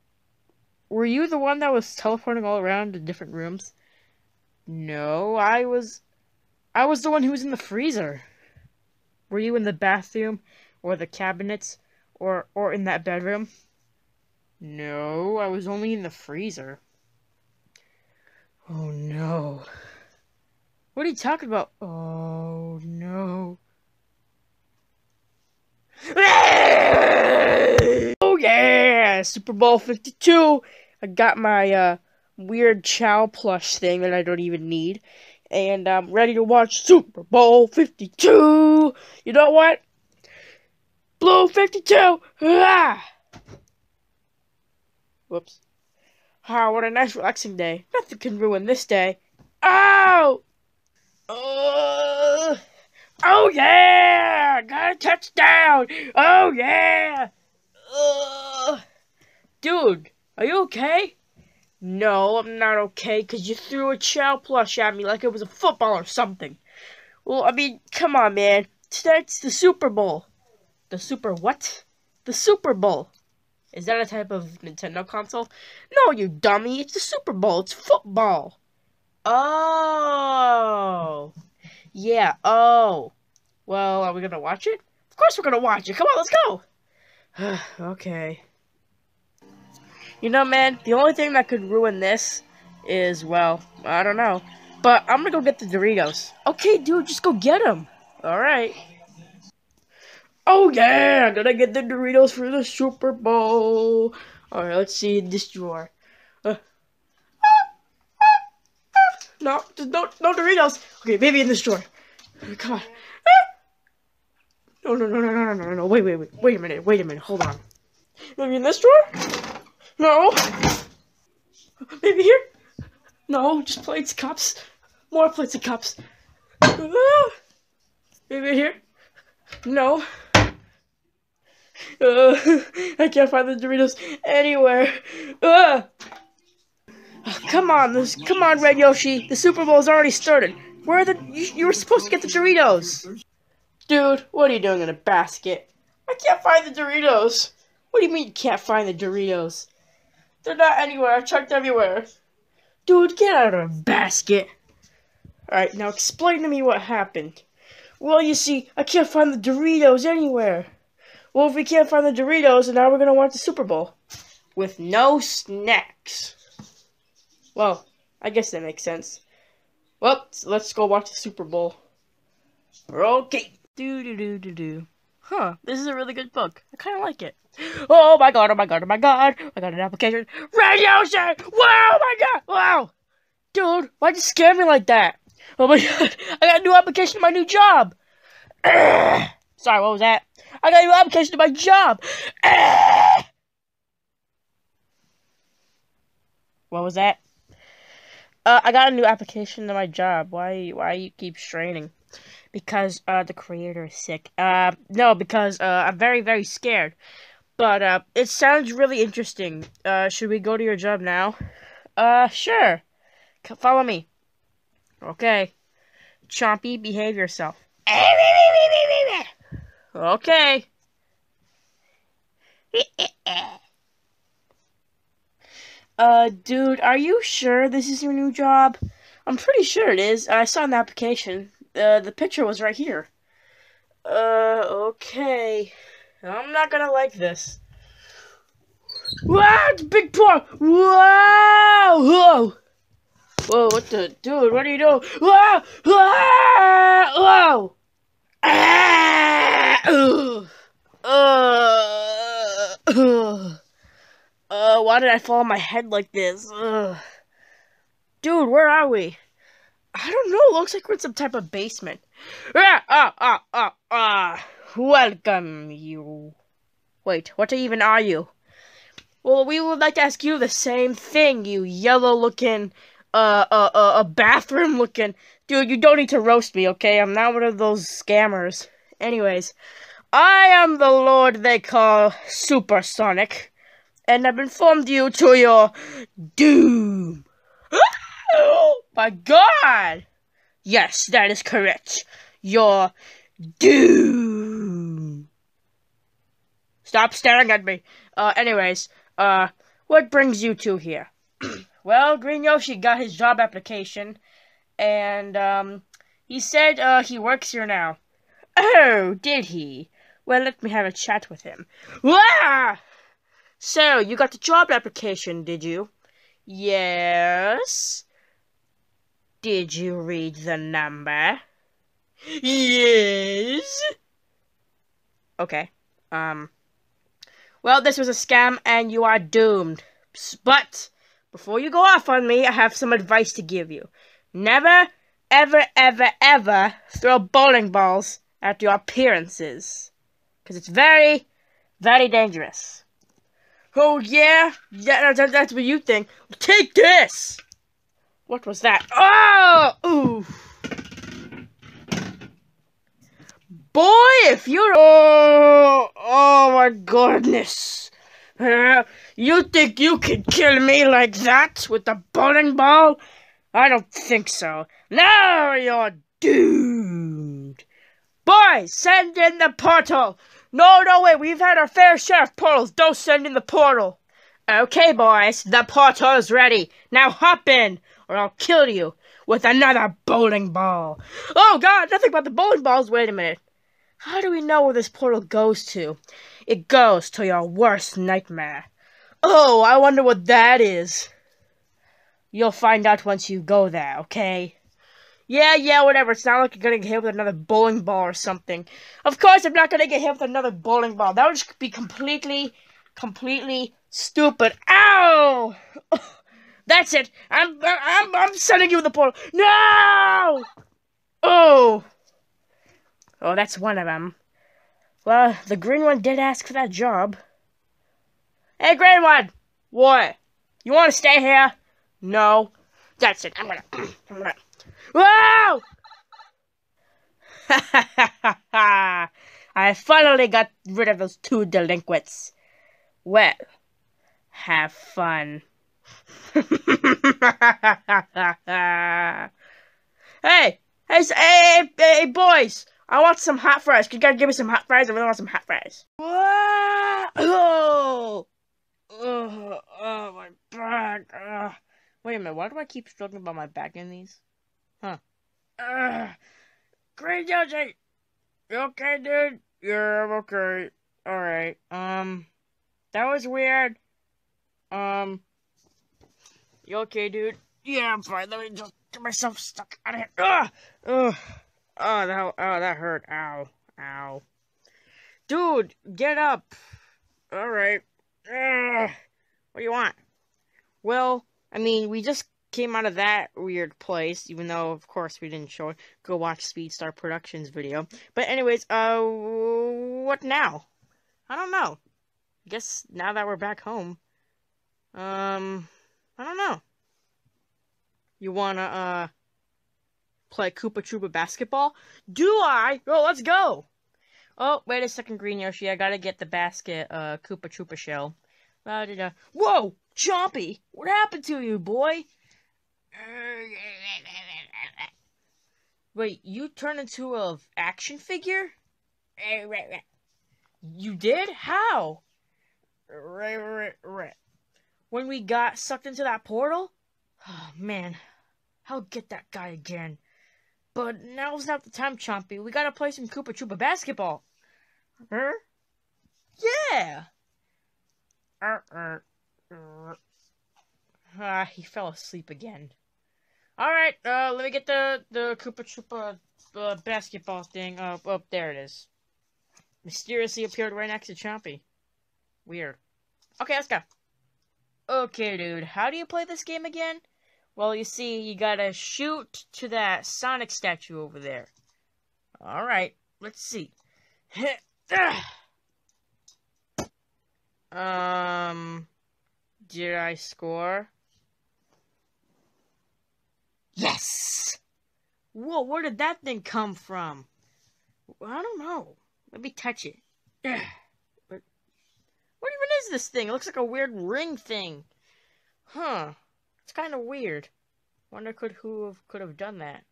Were you the one that was teleporting all around to different rooms? No, I was... I was the one who was in the freezer. Were you in the bathroom or the cabinets or or in that bedroom? No, I was only in the freezer. Oh no. What are you talking about? Oh no. oh yeah, Super Bowl 52. I got my uh weird Chao plush thing that I don't even need and I'm ready to watch Super Bowl 52. You know what? Blue 52. Ah! Whoops. Oh, what a nice relaxing day. Nothing can ruin this day. Oh! Uh, oh yeah! Got a touchdown! Oh yeah! Uh, dude, are you okay? No, I'm not okay, because you threw a Chao plush at me like it was a football or something. Well, I mean, come on, man. Tonight's the Super Bowl. The Super what? The Super Bowl. Is that a type of Nintendo console? No, you dummy. It's the Super Bowl. It's football. Oh. Yeah, oh. Well, are we going to watch it? Of course we're going to watch it. Come on, let's go. okay. You know, man, the only thing that could ruin this is, well, I don't know. But I'm gonna go get the Doritos. Okay, dude, just go get them. Alright. Oh, yeah, I'm gonna get the Doritos for the Super Bowl. Alright, let's see this drawer. Uh, no, no, no Doritos. Okay, maybe in this drawer. Come on. No, no, no, no, no, no, no, no. Wait, wait, wait. Wait a minute. Wait a minute. Hold on. Maybe in this drawer? No. Maybe here? No, just plates, cups. More plates and cups. Ah. Maybe here? No. Uh, I can't find the Doritos anywhere. Uh. Oh, come on, this, come on, Red Yoshi. The Super Bowl's already started. Where are the? You, you were supposed to get the Doritos. Dude, what are you doing in a basket? I can't find the Doritos. What do you mean you can't find the Doritos? They're not anywhere. I checked everywhere. Dude, get out of the basket. Alright, now explain to me what happened. Well, you see, I can't find the Doritos anywhere. Well, if we can't find the Doritos, then now we're gonna watch the Super Bowl. With no snacks. Well, I guess that makes sense. Well, let's go watch the Super Bowl. Okay. Do do do do do. Huh, this is a really good book. I kind of like it. Oh my god, oh my god, oh my god. I got an application. Radio show! Wow, oh my god! Wow! Dude, why'd you scare me like that? Oh my god, I got a new application to my new job! Sorry, what was that? I got a new application to my job! what was that? Uh, I got a new application to my job. Why, why you keep straining? Because, uh, the creator is sick. Uh, no, because, uh, I'm very, very scared. But, uh, it sounds really interesting. Uh, should we go to your job now? Uh, sure. C follow me. Okay. Chompy, behave yourself. Okay. uh, dude, are you sure this is your new job? I'm pretty sure it is. I saw an application. Uh, the picture was right here. Uh, okay. I'm not gonna like this. Wow, big paw! Wow! Whoa! Whoa, what the? Dude, what are you doing? Whoa! Whoa! Whoa! Ah! Ugh. Uh, why did I fall on my head like this? Ugh. Dude, where are we? I don't know. Looks like we're in some type of basement. Ah, ah, ah, ah, ah. Welcome, you. Wait, what even are you? Well, we would like to ask you the same thing, you yellow-looking uh, uh, uh, a bathroom looking. Dude, you don't need to roast me, okay? I'm not one of those scammers. Anyways, I am the lord they call Supersonic, and I've informed you to your doom. Oh my god! Yes, that is correct. You're doom. Stop staring at me. Uh, anyways, uh, what brings you two here? Well, Green Yoshi got his job application, and um, he said uh, he works here now. Oh, did he? Well, let me have a chat with him. Wah! So, you got the job application, did you? Yes. Did you read the number? Yes. Okay. Um. Well, this was a scam, and you are doomed. But before you go off on me, I have some advice to give you. Never, ever, ever, ever throw bowling balls at your appearances. Because it's very, very dangerous. Oh, yeah? Yeah, that, that's what you think. Take this! What was that? Oh! Ooh! Boy, if you're... Oh, oh my goodness. You think you can kill me like that with a bowling ball? I don't think so. Now you're doomed. Boys, send in the portal. No, no, wait, we've had our fair share of portals. Don't send in the portal. Okay, boys, the portal is ready. Now hop in, or I'll kill you with another bowling ball. Oh, God, nothing but the bowling balls. Wait a minute. How do we know where this portal goes to? It goes to your worst nightmare. Oh, I wonder what that is. You'll find out once you go there, okay? Yeah, yeah, whatever. It's not like you're gonna get hit with another bowling ball or something. Of course, I'm not gonna get hit with another bowling ball. That would just be completely, completely stupid. Ow! That's it. I'm, I'm, I'm sending you the portal. No! Oh! Oh, that's one of them. Well, the green one did ask for that job. Hey, green one! What? You want to stay here? No. That's it. I'm gonna... I'm gonna... Whoa! I finally got rid of those two delinquents. Well, have fun. hey, hey, hey, hey, boys! I want some hot fries. Can you gotta give me some hot fries. I really want some hot fries. Oh, oh, oh my back. Wait a minute, why do I keep struggling about my back in these? Huh. Uh, great, Yoshi! You okay, dude? Yeah, I'm okay. Alright, um, that was weird. Um, you okay, dude? Yeah, I'm fine. Let me just get myself stuck out of here. Ugh! Ugh! Oh, that, oh, that hurt. Ow. Ow. Dude, get up. Alright. What do you want? Well, I mean, we just came out of that weird place, even though, of course, we didn't show it. Go watch Speedstar Productions video. But anyways, uh, what now? I don't know. I guess now that we're back home, um, I don't know. You wanna, uh, play Koopa Troopa basketball? Do I? Oh, let's go! Oh, wait a second, Green Yoshi. I gotta get the basket, uh, Koopa Troopa shell. Whoa! Chompy! What happened to you, boy? Wait, you turned into a action figure? You did? How? When we got sucked into that portal? Oh, man. I'll get that guy again. But now's not the time, Chompy. We gotta play some Koopa Troopa basketball. Huh? Yeah! Uh-uh. Ah, he fell asleep again. Alright, uh, let me get the, the Koopa Troopa uh, basketball thing. Oh, oh, there it is. Mysteriously appeared right next to Chompy. Weird. Okay, let's go. Okay, dude, how do you play this game again? Well, you see, you gotta shoot to that Sonic statue over there. Alright, let's see. um, did I score? Yes! Whoa, where did that thing come from? I don't know. Let me touch it. What even is this thing? It looks like a weird ring thing. Huh. It's kind of weird. Wonder could who have, could have done that.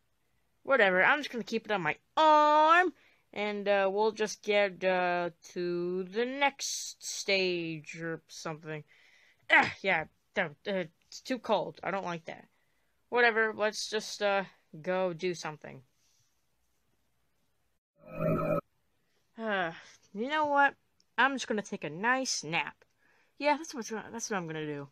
Whatever. I'm just gonna keep it on my arm, and uh, we'll just get uh, to the next stage or something. Ah, yeah. Uh, it's too cold. I don't like that. Whatever. Let's just uh, go do something. Uh, you know what? I'm just gonna take a nice nap. Yeah, that's what that's what I'm gonna do.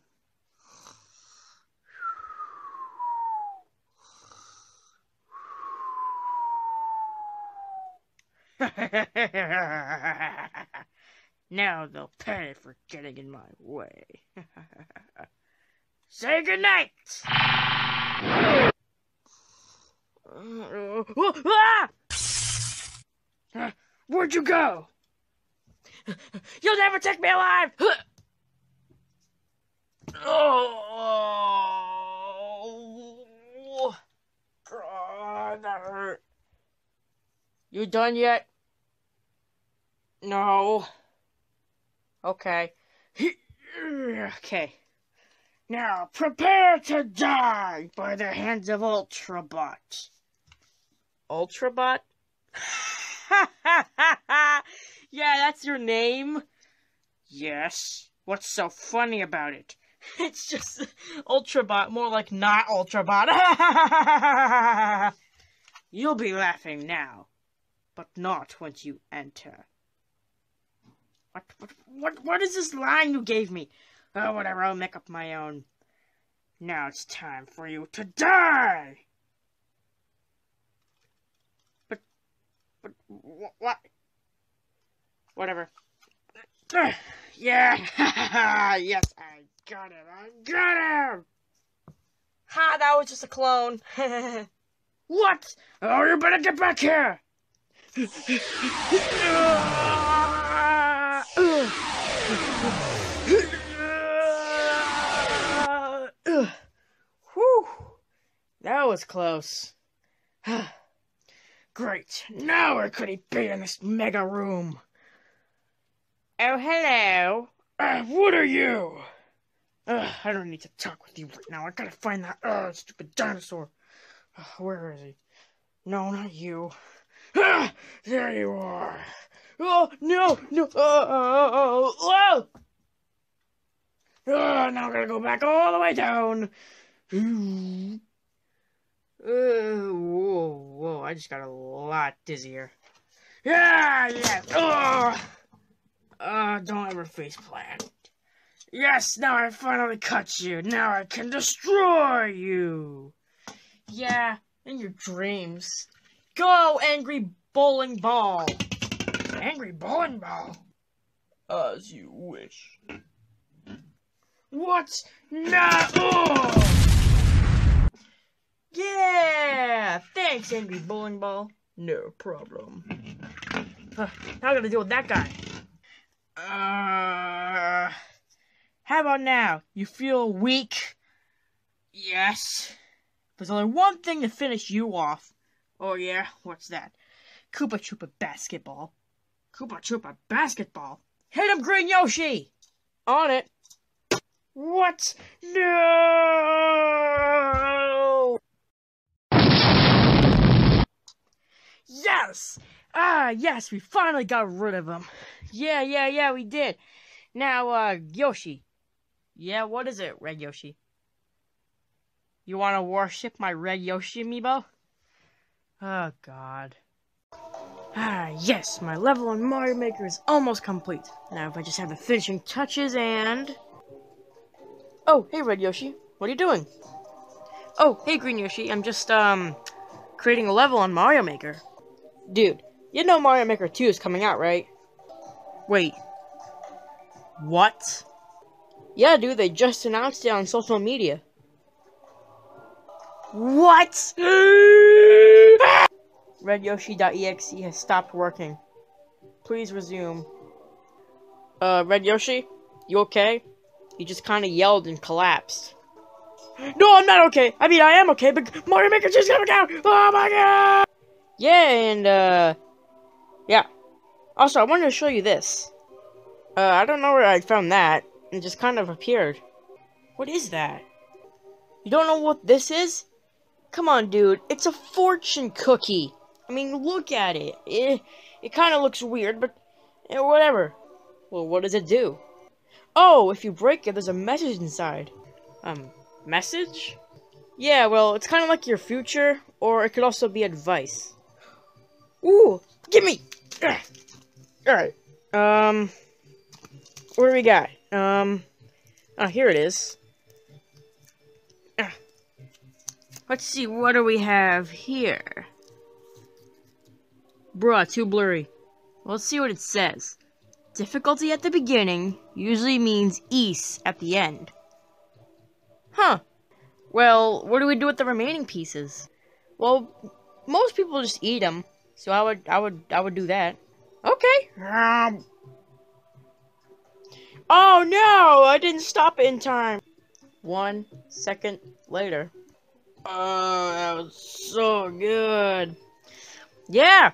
now they'll pay for getting in my way. Say goodnight! Where'd you go? You'll never take me alive! Oh, God, that hurt. You done yet? No. Okay. okay. Now, prepare to die by the hands of Ultrabot. Ultrabot? Yeah, that's your name? Yes. What's so funny about it? It's just Ultrabot, more like not Ultrabot. You'll be laughing now but not once you enter. What, what, what, what is this line you gave me? Oh, whatever, I'll make up my own. Now it's time for you to die! But, but, what? Whatever. Yeah! yes, I got it, I got him! Ha, that was just a clone. what? Oh, you better get back here! Whew, that was close. Great, now where could he be in this mega room? Oh, hello. Uh, what are you? Uh, I don't need to talk with you right now. I gotta find that uh, stupid dinosaur. Uh, where is he? No, not you. Ah, there you are. Oh, no, no. Oh, oh, oh, oh. oh now going to go back all the way down. Uh, whoa, whoa, I just got a lot dizzier. Yeah, yeah. Oh, uh, don't ever face plant. Yes, now I finally cut you. Now I can destroy you. Yeah, in your dreams. Go, angry bowling ball. Angry bowling ball. As you wish. What? No! Oh! Yeah! Thanks, angry bowling ball. No problem. Uh, now I gotta deal with that guy. Uh, how about now? You feel weak? Yes. There's only one thing to finish you off. Oh yeah? What's that? Koopa Troopa basketball. Koopa Troopa basketball? Hit him, Green Yoshi! On it. What? No! Yes! Ah, yes, we finally got rid of him. Yeah, yeah, yeah, we did. Now, uh, Yoshi. Yeah, what is it, Red Yoshi? You want to worship my Red Yoshi amiibo? Oh, God. Ah, yes, my level in Mario Maker is almost complete. Now, if I just have the finishing touches and... Oh, hey, Red Yoshi. What are you doing? Oh, hey, Green Yoshi. I'm just, um, creating a level on Mario Maker. Dude, you know Mario Maker 2 is coming out, right? Wait. What? Yeah, dude, they just announced it on social media. What? RedYoshi.exe has stopped working. Please resume. Uh, Red Yoshi? You okay? You just kind of yelled and collapsed. No, I'm not okay. I mean, I am okay, but Mario Maker 2 is coming out. Oh my god! Yeah, and, uh, yeah. Also, I wanted to show you this. Uh, I don't know where I found that. It just kind of appeared. What is that? You don't know what this is? Come on, dude. It's a fortune cookie. I mean, look at it. It, it kind of looks weird, but eh, whatever. Well, what does it do? Oh, if you break it, there's a message inside. Um, message? Yeah, well, it's kind of like your future, or it could also be advice. Ooh, give me! Alright, um, what do we got? Um, oh, here it is. Let's see, what do we have here? Bruh, too blurry. Let's see what it says. Difficulty at the beginning usually means ease at the end. Huh. Well, what do we do with the remaining pieces? Well, most people just eat them, so I would, I would, I would do that. Okay. Um. Oh no! I didn't stop in time. One second later. Oh, that was so good. Yeah,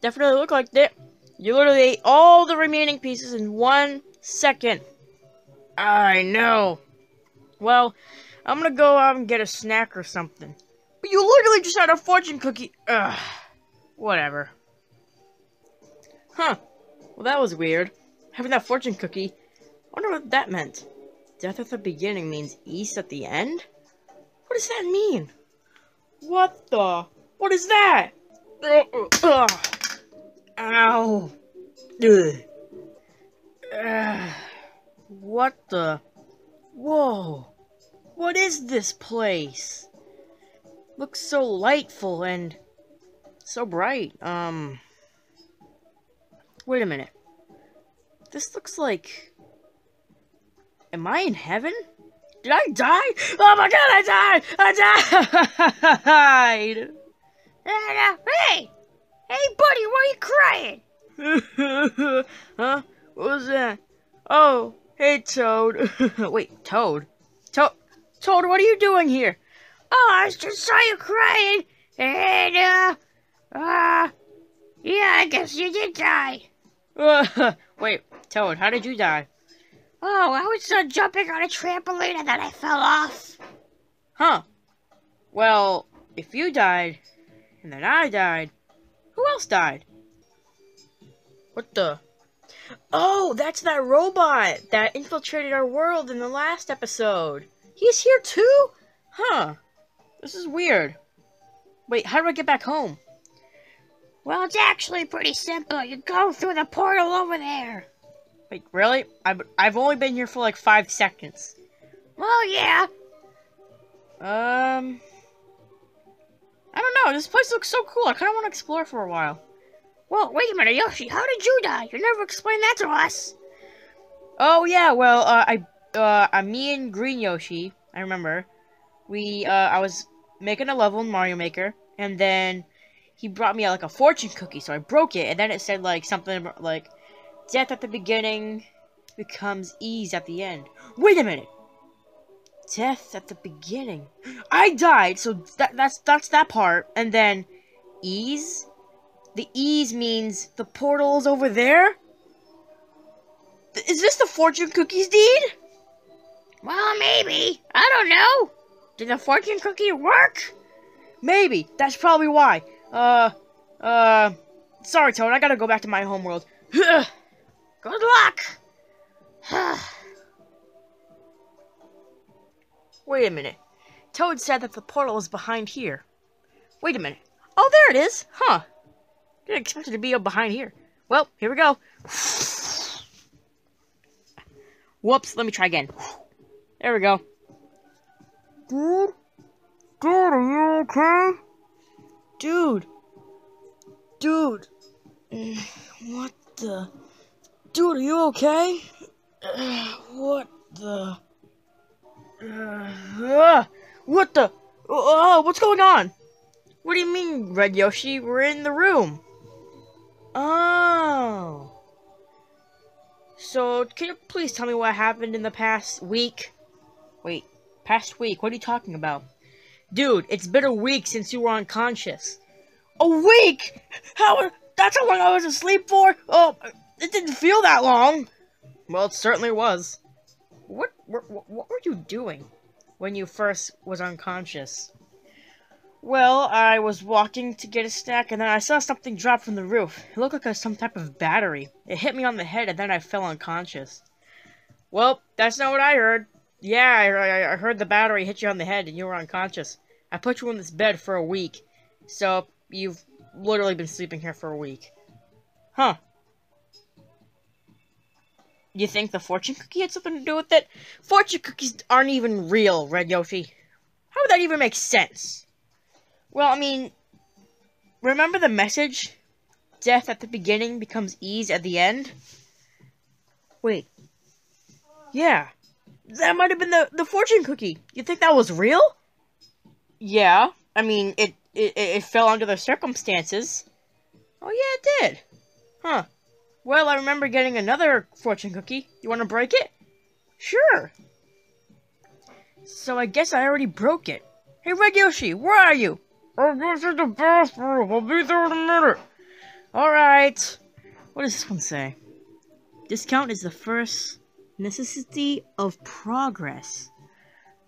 definitely look like that. You literally ate all the remaining pieces in one second. I know. Well, I'm gonna go out and get a snack or something. But you literally just had a fortune cookie. Ugh. Whatever. Huh. Well, that was weird. Having that fortune cookie. I wonder what that meant. Death at the beginning means east at the end? What does that mean? What the? What is that? Ugh. Ow. Ugh. Uh, what the? Whoa. What is this place? Looks so lightful and so bright. Um. Wait a minute. This looks like. Am I in heaven? Did I die? Oh my god, I died! I died! hey! Hey, buddy, why are you crying? huh? What was that? Oh, hey, Toad. Wait, Toad? Toad? Toad, what are you doing here? Oh, I just saw you crying. And, uh, uh, yeah, I guess you did die. Wait, Toad, how did you die? Oh, I was uh, jumping on a trampoline and then I fell off. Huh. Well, if you died, and then I died, who else died? What the? Oh, that's that robot that infiltrated our world in the last episode. He's here too? Huh. This is weird. Wait, how do I get back home? Well, it's actually pretty simple. You go through the portal over there. Wait, really? I've, I've only been here for like five seconds. Well, yeah. Um... I don't know, this place looks so cool. I kind of want to explore for a while. Well, wait a minute, Yoshi. How did you die? You never explained that to us. Oh, yeah, well, uh, I, uh, uh, me and Green Yoshi, I remember, we, uh, I was making a level in Mario Maker, and then he brought me like a fortune cookie, so I broke it, and then it said like something like death at the beginning becomes ease at the end. Wait a minute. Death at the beginning. I died, so that that's that's that part, and then ease. The ease means the portal is over there. Is this the fortune cookies deed? Well, maybe. I don't know. Did the fortune cookie work? Maybe. That's probably why. Uh, uh, sorry, Toad. I gotta go back to my homeworld. Good luck. Wait a minute. Toad said that the portal is behind here. Wait a minute. Oh, there it is. Huh. Didn't expect it to be behind here. Well, here we go. Whoops. Let me try again. There we go. Dude? Dude, are you okay? Dude. Dude. What the? Dude, are you okay? What the? What the? Oh, what's going on? What do you mean, Red Yoshi? We're in the room. Oh. So, can you please tell me what happened in the past week? Wait, past week? What are you talking about? Dude, it's been a week since you were unconscious. A week? How? That's how long I was asleep for? Oh, it didn't feel that long. Well, it certainly was. What, what, what were you doing when you first was unconscious? Well, I was walking to get a snack, and then I saw something drop from the roof. It looked like a, some type of battery. It hit me on the head, and then I fell unconscious. Well, that's not what I heard. Yeah, I, I heard the battery hit you on the head, and you were unconscious. I put you in this bed for a week. So, you've literally been sleeping here for a week. Huh. You think the fortune cookie had something to do with it? Fortune cookies aren't even real, Red Yoshi. How would that even make sense? Well, I mean, remember the message? Death at the beginning becomes ease at the end? Wait. Yeah. That might have been the, the fortune cookie. You think that was real? Yeah. I mean, it, it, it fell under the circumstances. Oh, yeah, it did. Huh. Well, I remember getting another fortune cookie. You want to break it? Sure. So I guess I already broke it. Hey, Red Yoshi, where are you? I'm going to the bathroom. I'll be there in a minute. Alright. What does this one say? Discount is the first necessity of progress.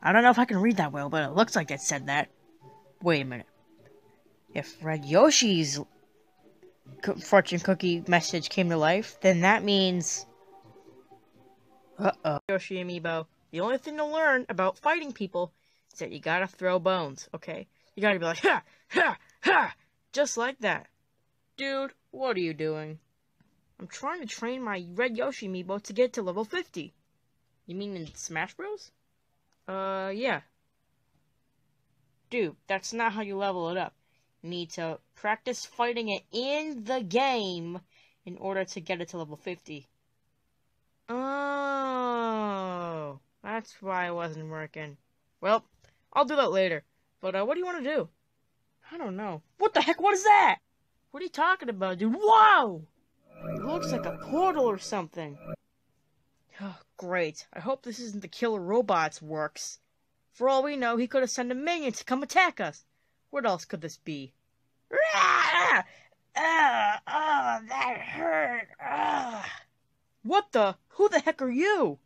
I don't know if I can read that well, but it looks like it said that. Wait a minute. If Red Yoshi's fortune cookie message came to life, then that means... Uh-oh. Yoshi Amiibo, the only thing to learn about fighting people is that you gotta throw bones, okay? You gotta be like, ha, ha, ha, just like that. Dude, what are you doing? I'm trying to train my Red Yoshi Amiibo to get to level 50. You mean in Smash Bros? Uh, yeah. Dude, that's not how you level it up. You need to practice fighting it in the game in order to get it to level 50. Oh, that's why it wasn't working. Well, I'll do that later. But uh, what do you want to do? I don't know. What the heck? What is that? What are you talking about, dude? Whoa! It looks like a portal or something. Oh, great. I hope this isn't the killer robots works. For all we know, he could have sent a minion to come attack us. What else could this be? Ah! Oh, oh, that hurt. Oh. What the? Who the heck are you?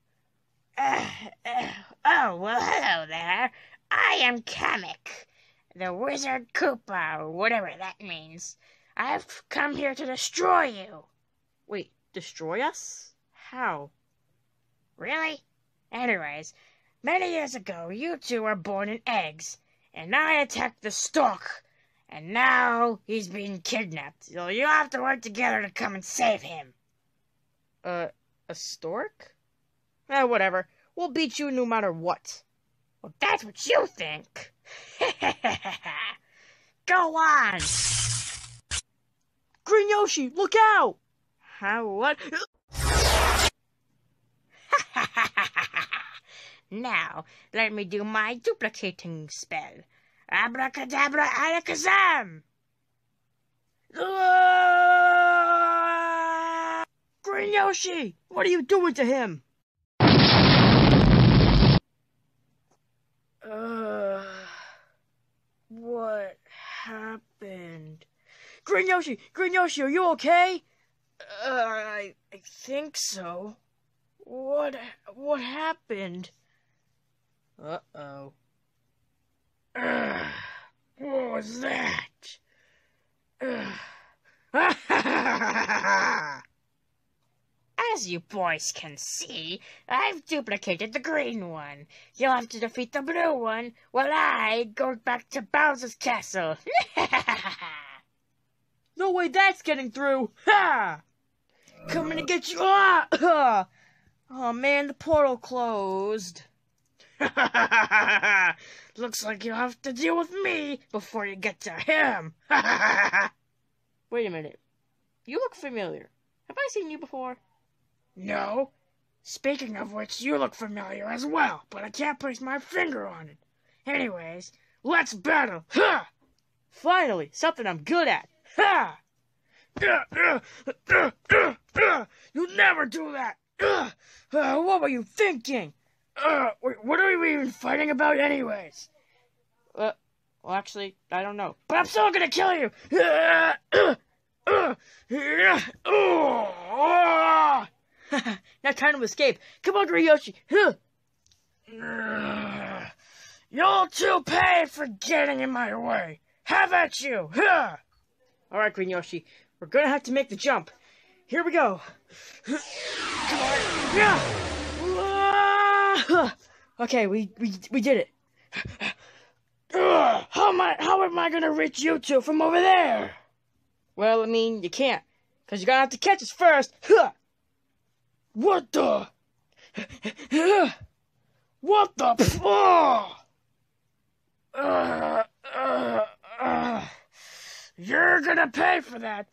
Uh, uh, oh, well, hello there. I am Kamek, the Wizard Koopa, or whatever that means. I've come here to destroy you. Wait, destroy us? How? Really? Anyways, Many years ago, you two were born in eggs, and I attacked the stork, and now he's being kidnapped. So you have to work together to come and save him. Uh, a stork? Eh, whatever. We'll beat you no matter what. Well, that's what you think. Go on. Green Yoshi, look out! How, what? now, let me do my duplicating spell. Abracadabra alakazam! Green Yoshi, what are you doing to him? Uh, what happened? Green Yoshi, Green Yoshi, are you okay? Uh, I, I think so. What, what happened? Uh-oh. Uh, what was that? Uh. As you boys can see, I've duplicated the green one. You'll have to defeat the blue one while I go back to Bowser's castle. no way that's getting through! Ha! Coming to get you! Ah! Oh man, the portal closed. Looks like you'll have to deal with me before you get to him. Wait a minute. You look familiar. Have I seen you before? No. Speaking of which, you look familiar as well, but I can't place my finger on it. Anyways, let's battle. Ha! Finally, something I'm good at. Ha! You never do that. Uh, what were you thinking? Uh, what are we even fighting about anyways? Uh, well, actually, I don't know. But I'm still gonna kill you! now time to escape. Come on, Ryoshi. You'll too pay for getting in my way. Have at you. Alright, Green Yoshi. We're gonna have to make the jump. Here we go. Come on. Yeah. Okay, we, we, we did it. How am I, how am I gonna reach you two from over there? Well, I mean, you can't. Because you're gonna have to catch us first. What the? What the? Uh, uh, uh. You're gonna pay for that.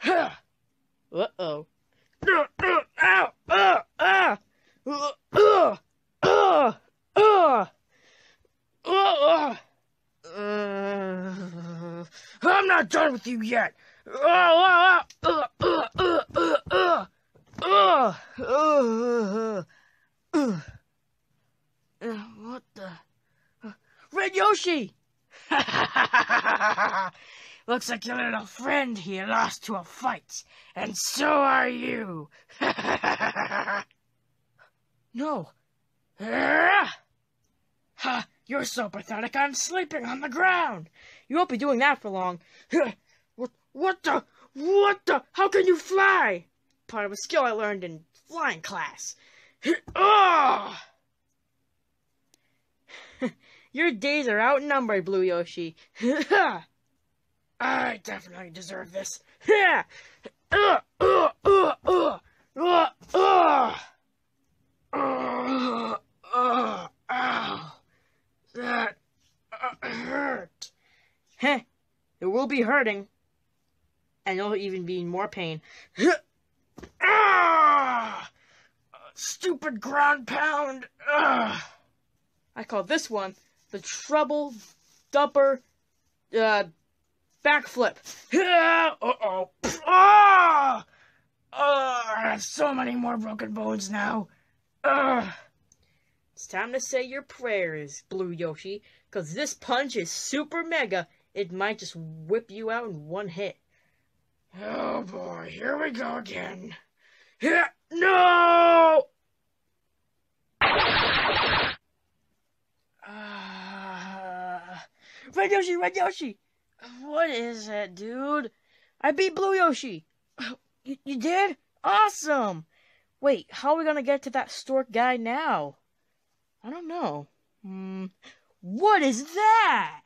Uh-oh. Ow! Uh, uh, uh, uh, uh, uh, uh, uh, I'm not done with you yet. Uh, uh, uh, uh, uh, uh, uh. Uh, uh, uh, uh, what the? Uh, Red Yoshi! Looks like your little friend here lost to a fight, and so are you. no. Ha! You're so pathetic, I'm sleeping on the ground. You won't be doing that for long. what, what the? What the? How can you fly? part of a skill I learned in flying class. oh! Your days are outnumbered, Blue Yoshi. I definitely deserve this. Yeah. Ow. That hurt. Heh. It will be hurting. And it'll even be more pain. ah! Stupid ground pound. I call this one the trouble dumper. Uh, Backflip. Uh oh. Ah! Oh, I have so many more broken bones now. Ugh. It's time to say your prayers, Blue Yoshi, because this punch is super mega. It might just whip you out in one hit. Oh boy, here we go again. Here, no! Uh, Red Yoshi, Red Yoshi! What is it, dude? I beat Blue Yoshi! You, you did? Awesome! Wait, how are we gonna get to that stork guy now? I don't know. Hmm, what is that?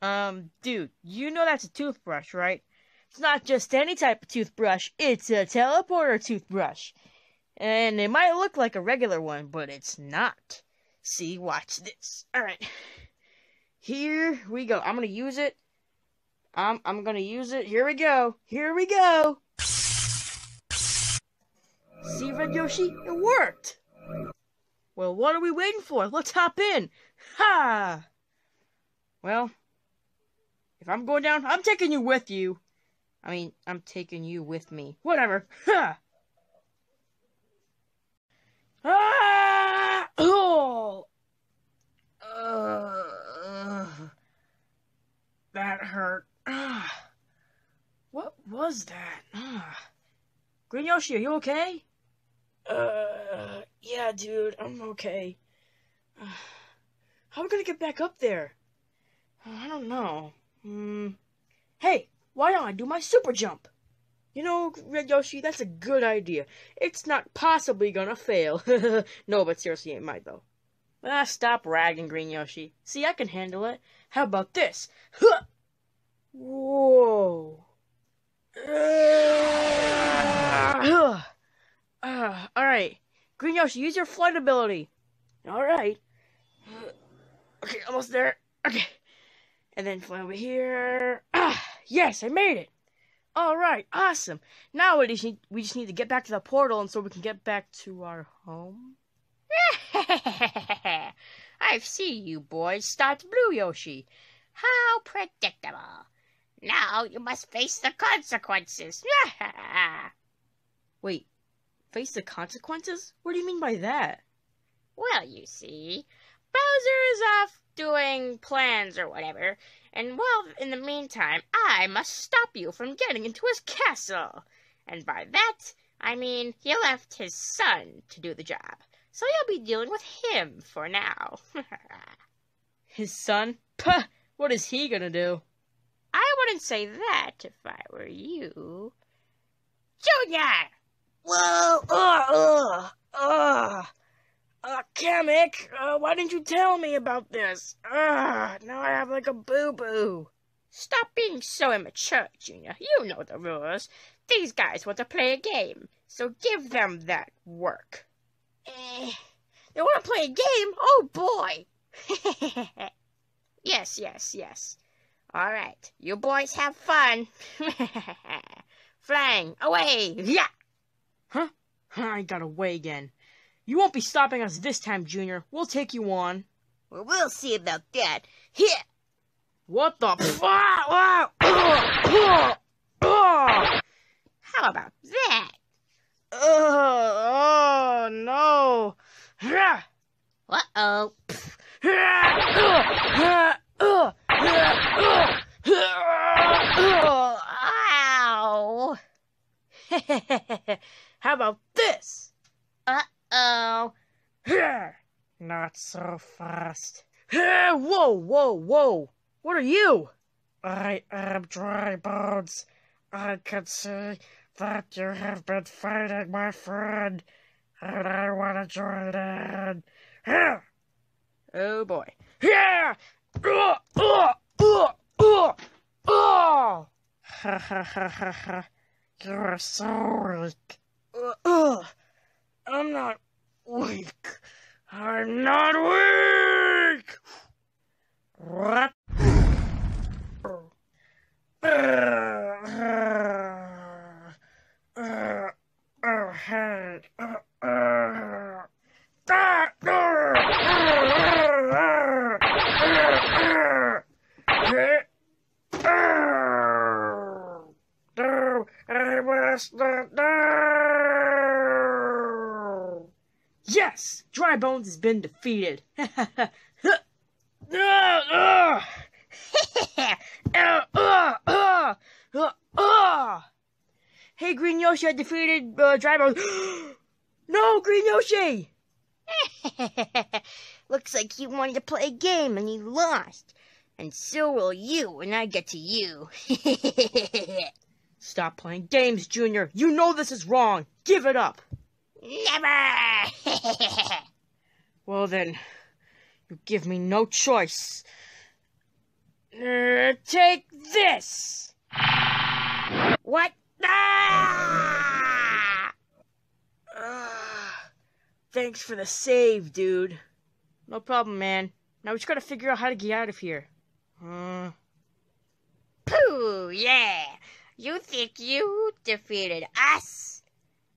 Um, dude, you know that's a toothbrush, right? It's not just any type of toothbrush, it's a teleporter toothbrush. And it might look like a regular one, but it's not. See, watch this. Alright. Here we go. I'm gonna use it. I'm I'm gonna use it. Here we go. Here we go. See, Red Yoshi? It worked! Well, what are we waiting for? Let's hop in! Ha! Well, if I'm going down, I'm taking you with you. I mean, I'm taking you with me. Whatever. Ha! Ah! Oh! Uh, that hurt. Was that? Ah. Green Yoshi, are you okay? Uh, yeah, dude, I'm okay. Uh, how are we gonna get back up there? Uh, I don't know. Hmm. Hey, why don't I do my super jump? You know, Red Yoshi, that's a good idea. It's not possibly gonna fail. no, but seriously, it might though. Ah, stop ragging, Green Yoshi. See, I can handle it. How about this? Whoa. Uh, uh, alright. Green Yoshi, use your flight ability. Alright. Okay, almost there. Okay. And then fly over here. Ah, yes, I made it. Alright, awesome. Now we just, need, we just need to get back to the portal and so we can get back to our home. I've seen you boys start Blue Yoshi. How predictable. Now you must face the consequences. Wait, face the consequences? What do you mean by that? Well, you see, Bowser is off doing plans or whatever, and well, in the meantime, I must stop you from getting into his castle. And by that, I mean he left his son to do the job. So you'll be dealing with him for now. his son? Puh! What is he gonna do? I wouldn't say that if I were you. Junior! Whoa! Ugh! Ugh! Ugh! Uh, Kamek, uh, why didn't you tell me about this? Ugh, now I have like a boo-boo. Stop being so immature, Junior. You know the rules. These guys want to play a game, so give them that work. Eh, they want to play a game? Oh, boy! yes, yes, yes. All right, you boys have fun. Flying away! Yeah! Huh? I got away again. You won't be stopping us this time, Junior. We'll take you on. Well, we'll see about that. Here! What the fuck? How about that? Oh, oh no. Uh-oh. Ow! How about this? Uh-oh. Not so fast. Whoa, whoa, whoa. What are you? I am Dry Bones. I can see that you have been fighting my friend, and I want to join in. Oh boy. Yeah! Ha ha ha ha ha. You're so weak. I'm not weak. I'm not weak! What? Yes! Dry Bones has been defeated. Uh, uh, uh, hey, Green Yoshi, I defeated uh, Dry Bones. no, Green Yoshi! Looks like you wanted to play a game and you lost. And so will you when I get to you. Stop playing games, Junior. You know this is wrong. Give it up. Never! well then, You give me no choice. Uh, take this! What? Ah! Uh, thanks for the save, dude. No problem, man. Now we just gotta figure out how to get out of here. Uh, Pooh, yeah. You think you defeated us?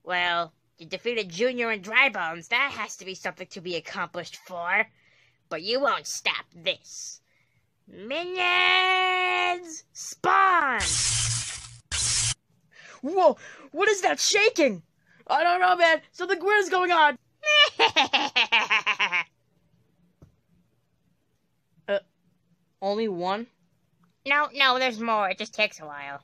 Well, you defeated Junior and Drybones. That has to be something to be accomplished for. But you won't stop this. Minions! Spawn! whoa! What is that shaking? I don't know, man. Something weird is going on. Uh, only one? no, no, there's more. It just takes a while.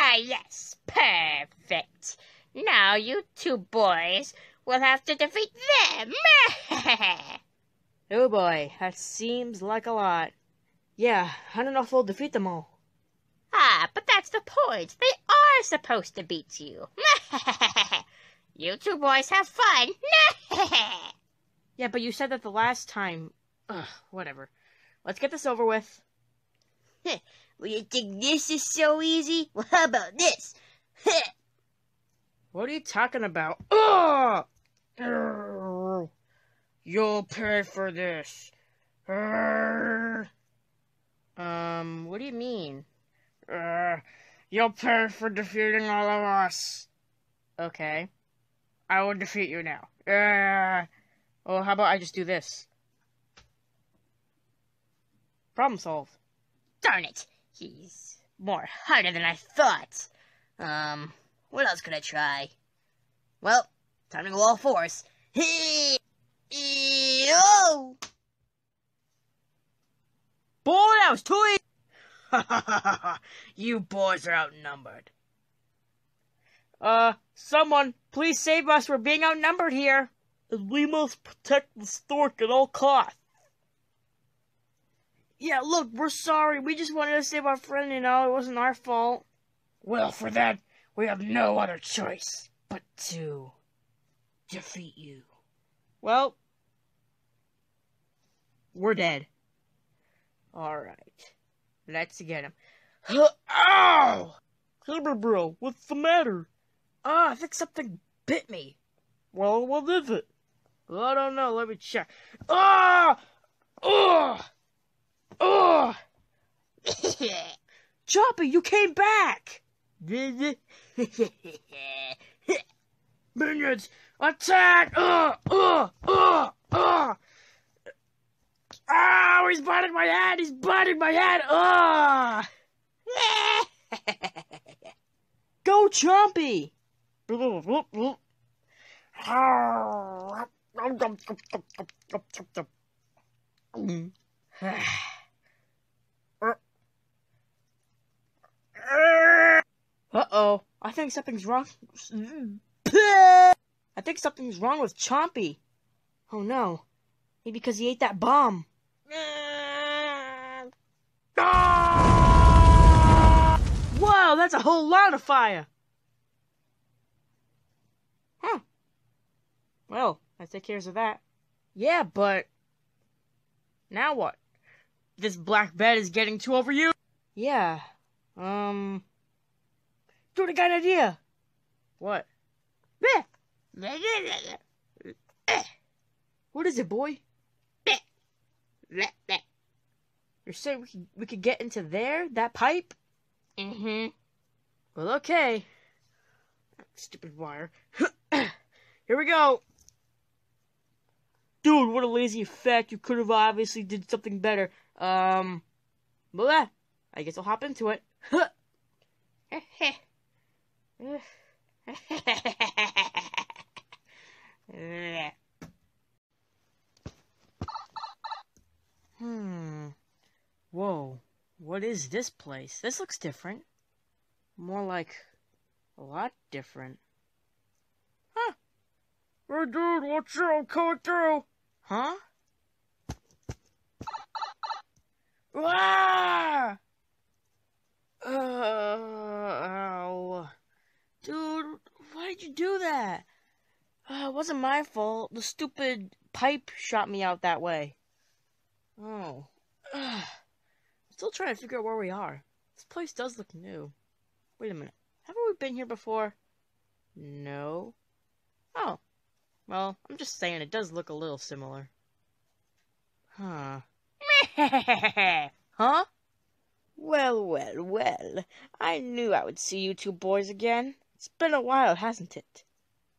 Ah, yes, perfect. Now you two boys will have to defeat them. Oh boy, that seems like a lot. Yeah, I don't know if we'll defeat them all. ah, but that's the point. They are supposed to beat you. you two boys have fun. Yeah, but you said that the last time. Ugh, whatever. Let's get this over with. Well, you think this is so easy? Well, how about this? What are you talking about? Ugh! Urgh. You'll pay for this. Urgh. Um, what do you mean? You'll pay for defeating all of us. Okay. I will defeat you now. Well, how about I just do this? Problem solved. Darn it. He's more harder than I thought. Um, what else could I try? Well, time to go all fours. Hey, oh! Boy, that was too easy. you boys are outnumbered. Uh, someone, please save us. We're being outnumbered here. And we must protect the stork at all costs. Yeah, look, we're sorry. We just wanted to save our friend, you know. It wasn't our fault. Well, for that, we have no other choice but to defeat you. Well, we're dead. Alright. Let's get him. Ow! Saber bro, what's the matter? Ah, I think something bit me. Well, what is it? I don't know. Let me check. Ah! Ugh! Ugh! Chompy, you came back! Minions, attack! Ugh! Ugh! Ugh! Ugh! Oh, he's biting my head! He's biting my head! Ugh! Go, Chompy! Mm. Uh-oh. I think something's wrong. I think something's wrong with Chompy. Oh no. Maybe because he ate that bomb. Whoa, that's a whole lot of fire. Huh. Well, that take care of that. Yeah, but now what? This black bed is getting too over you. Yeah. Um. Dude, I got an idea. What? What is it, boy? You're saying we could, we could get into there? That pipe? mm-hmm. Well, okay. Stupid wire. Here we go. Dude, what a lazy effect. You could have obviously did something better. Um, blah. I guess I'll hop into it. Hmm. Whoa. What is this place? This looks different. More like a lot different. Huh. Hey, dude, watch out, I'm coming through. Huh? Ah! Oh, dude, why did you do that? Uh, it wasn't my fault. The stupid pipe shot me out that way. Oh. Uh, still trying to figure out where we are. This place does look new. Wait a minute. Haven't we been here before? No. Oh. Well, I'm just saying it does look a little similar. Huh. huh? Well, well, well. I knew I would see you two boys again. It's been a while, hasn't it?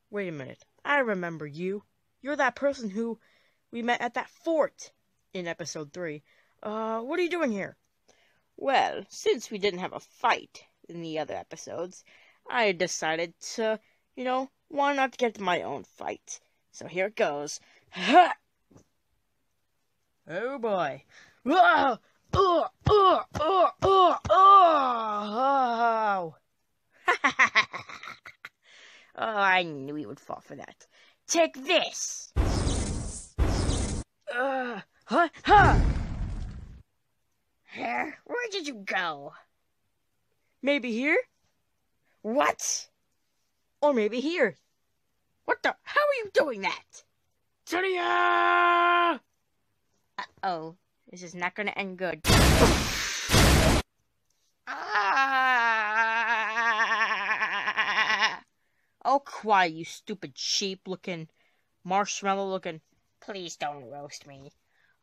Wait a minute. I remember you. You're that person who we met at that fort in episode 3. Uh, what are you doing here? Well, since we didn't have a fight in the other episodes, I decided to, you know, why not get my own fight? So here it goes. Ha! Oh boy. Whoa! Oh, oh, oh, oh, oh! oh, I knew he would fall for that. Take this! Uh, huh, huh! Where, where did you go? Maybe here? What? Or maybe here. What the? How are you doing that? Tadia! Uh-oh. This is not gonna end good. ah! Oh, quiet, you stupid sheep looking, marshmallow looking. Please don't roast me.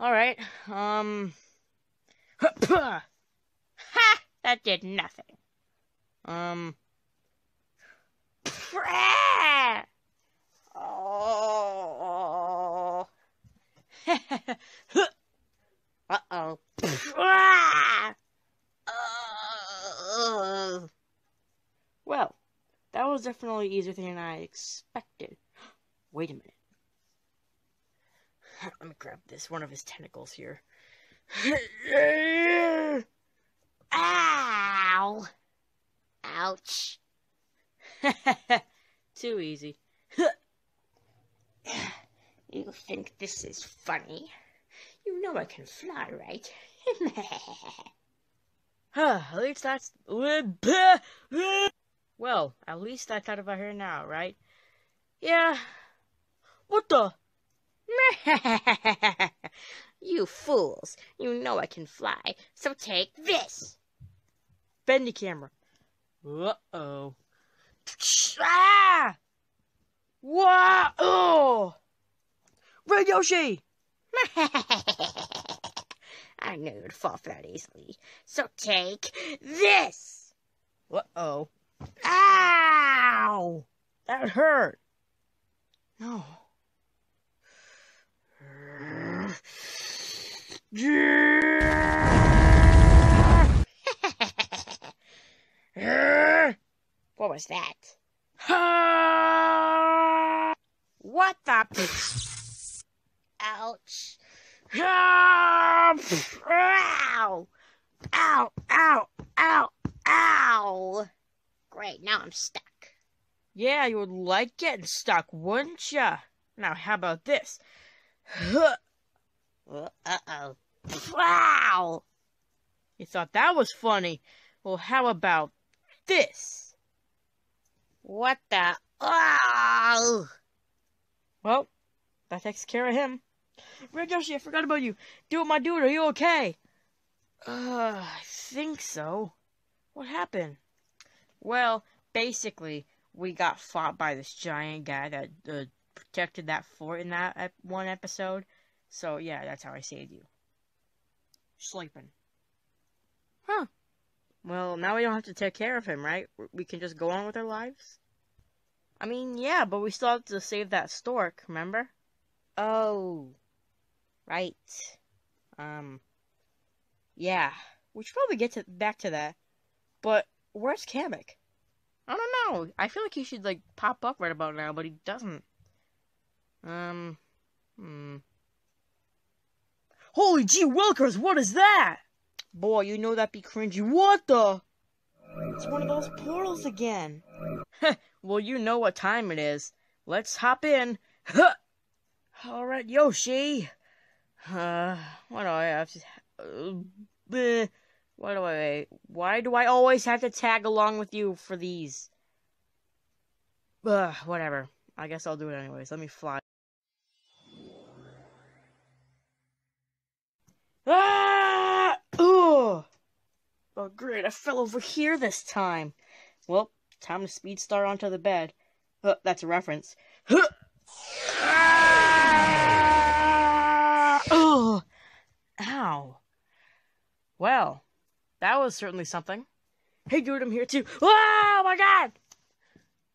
Alright, um. Ha! That did nothing. Um. Oh. Uh-oh. well, that was definitely easier than I expected. Wait a minute. Let me grab this, one of his tentacles here. Ow! Ouch. Too easy. you think this is funny? You know I can fly, right? at least that's... Well, at least that's out of our hair now, right? Yeah. What the? you fools. You know I can fly, so take this. Bend the camera. Uh-oh. Ah! Wow! Oh! Red Yoshi! I knew you'd fall for that easily. So take this! Uh-oh. Ow! That hurt. No. what was that? what the? Ouch. Ow! Ow! Ow! Ow! Ow! Great, now I'm stuck. Yeah, you would like getting stuck, wouldn't ya? Now, how about this? Uh-oh. Wow! You thought that was funny? Well, how about this? What the? Oh! Well, that takes care of him. Red Yoshi, I forgot about you. Do it, my dude. Are you okay? Uh, I think so. What happened? Well, basically, we got fought by this giant guy that uh, protected that fort in that ep one episode. So, yeah, that's how I saved you. Sleeping. Huh. Well, now we don't have to take care of him, right? We can just go on with our lives? I mean, yeah, but we still have to save that stork, remember? Oh. Right. Um. Yeah. We should probably get to, back to that. But, where's Kamek? I don't know. I feel like he should, like, pop up right about now, but he doesn't. Um. Hmm. Holy gee wilkers, what is that? Boy, you know that'd be cringy. What the? It's one of those portals again. well, you know what time it is. Let's hop in. Alright, Yoshi. Uh, what do I have to... Uh, Why do I why do I always have to tag along with you for these? Ugh, whatever. I guess I'll do it anyways. Let me fly. Ah! Ugh! Oh, great. I fell over here this time. Well, time to speed star onto the bed. Uh, that's a reference. Huh! Ah! Ugh! Ow. Well, that was certainly something. Hey, dude, I'm here too. Oh my god!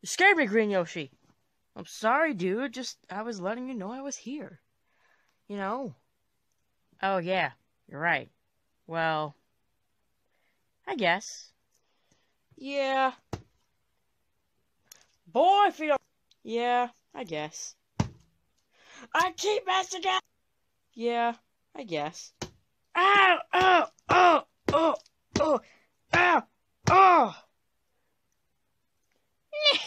You scared me, Green Yoshi. I'm sorry, dude. Just, I was letting you know I was here. You know? Oh, yeah. You're right. Well, I guess. Yeah. Boy, don't... Yeah, I guess. I keep messing up! Yeah, I guess. Ow! Ow! Oh! Oh! Oh! Ow! Oh!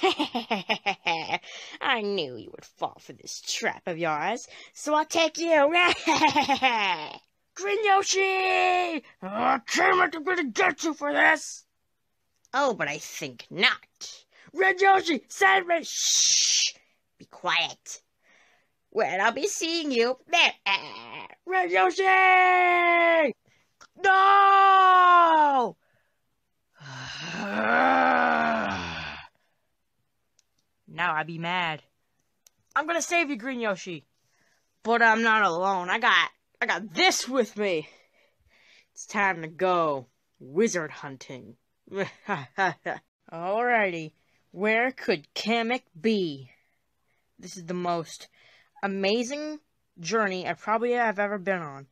I knew you would fall for this trap of yours, so I'll take you. Green Yoshi! Oh, Kamek, I'm gonna get you for this! Oh, but I think not. Red Yoshi, save me! Shh! Be quiet. Well, I'll be seeing you. Red Yoshi! No! now I be mad. I'm gonna save you, Green Yoshi. But I'm not alone. I got I got this with me. It's time to go wizard hunting. Alrighty. Where could Kamek be? This is the most amazing journey I probably have ever been on.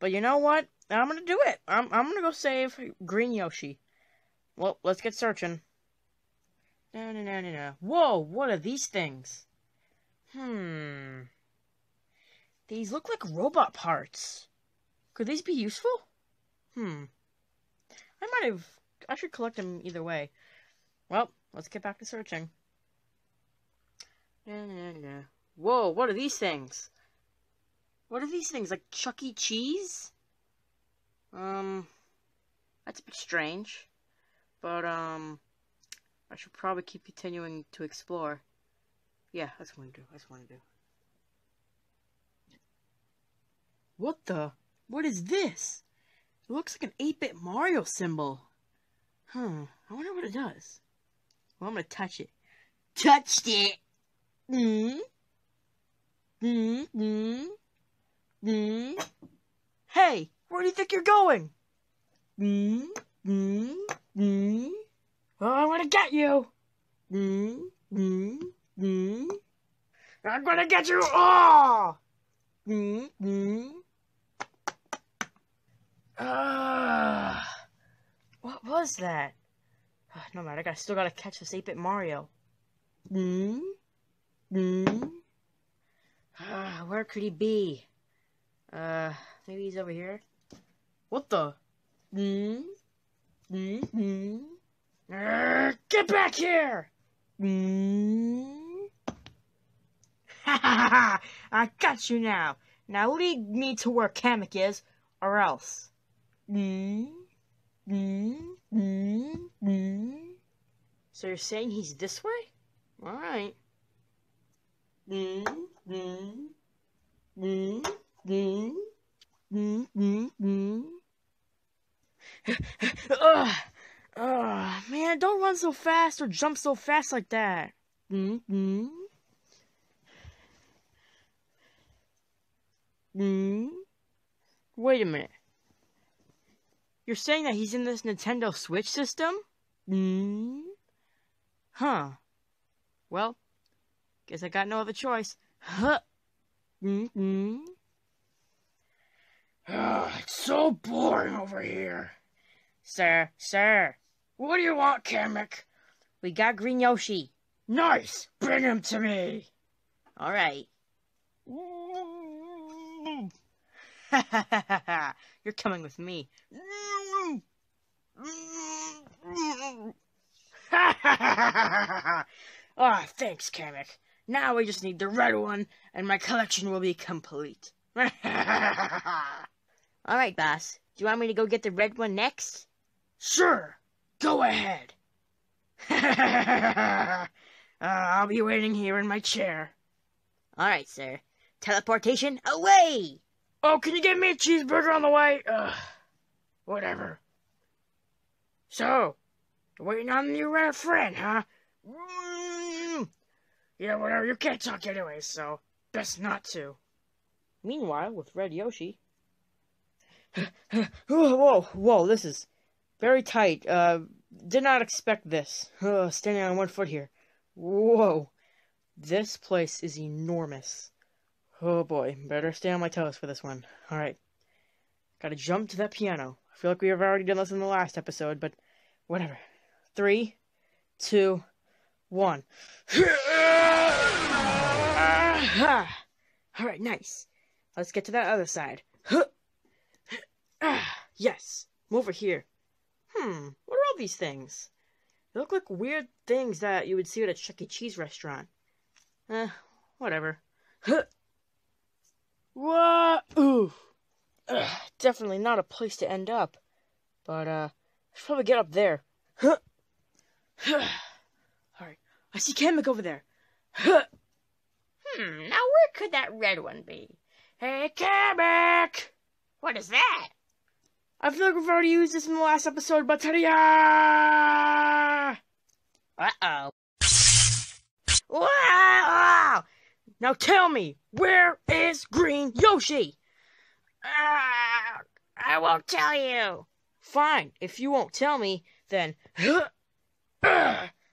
But you know what? I'm gonna do it. I'm I'm gonna go save Green Yoshi. Well, let's get searching. No, no, no, no, no. Whoa, what are these things? Hmm. These look like robot parts. Could these be useful? Hmm. I might have... I should collect them either way. Well, let's get back to searching. No, no, no. Whoa, what are these things? What are these things? Like Chuck E. Cheese? Um, that's a bit strange. But, um, I should probably keep continuing to explore. Yeah, that's what I do. That's what I do. What the? What is this? It looks like an 8-bit Mario symbol. Huh. I wonder what it does. Well, I'm gonna touch it. Touched it! Hmm? Hmm? Hmm? Hmm? Hey! Where do you think you're going? Hmm? Hmm? Hmm? Oh, I'm gonna get you! Hmm? Hmm? Hmm? I'm gonna get you! Oh! Hmm? Hmm? Uh, what was that? Uh, no matter, I still gotta catch this 8-bit Mario. Hmm? Hmm? Uh, where could he be? Uh, maybe he's over here? What the? Hmm? Hmm? Hmm? Uh, get back here! Hmm? Ha ha ha! I got you now! Now lead me to where Kamek is, or else. Mm, mm, mm, mm. So you're saying he's this way? Alright. Mm, mm, mm, mm, mm, mm, mm. Ugh. Ugh, man, don't run so fast or jump so fast like that. Mm, mm. Mm. Wait a minute. You're saying that he's in this Nintendo Switch system? Hmm? Huh. Well, guess I got no other choice. Huh. Mm-hmm. Oh, it's so boring over here. Sir, sir. What do you want, Kamek? We got Green Yoshi. Nice! Bring him to me! Alright. You're coming with me. Ah, oh, thanks, Kamek. Now we just need the red one, and my collection will be complete. Alright, boss. Do you want me to go get the red one next? Sure. Go ahead. uh, I'll be waiting here in my chair. All right, sir. Teleportation away! Oh, can you get me a cheeseburger on the way? Ugh. Whatever. So, waiting on your rare friend, huh? Yeah, whatever. You can't talk anyway, so best not to. Meanwhile, with Red Yoshi. whoa, whoa, this is very tight. Uh, did not expect this. Uh, standing on one foot here. Whoa. This place is enormous. Oh boy, better stay on my toes for this one. Alright. Gotta jump to that piano. I feel like we have already done this in the last episode, but whatever. Three, two, one. Alright, nice. Let's get to that other side. yes, I'm over here. Hmm, what are all these things? They look like weird things that you would see at a Chuck E. Cheese restaurant. Eh, whatever. What? Ooh. Ugh, definitely not a place to end up. But, uh, I should probably get up there. I see Kamek over there. Hmm, now where could that red one be? Hey, Kamek! What is that? I feel like we've already used this in the last episode, but ta Uh-oh. Wow! Now tell me, where is Green Yoshi? Uh, I won't tell you. Fine, if you won't tell me, then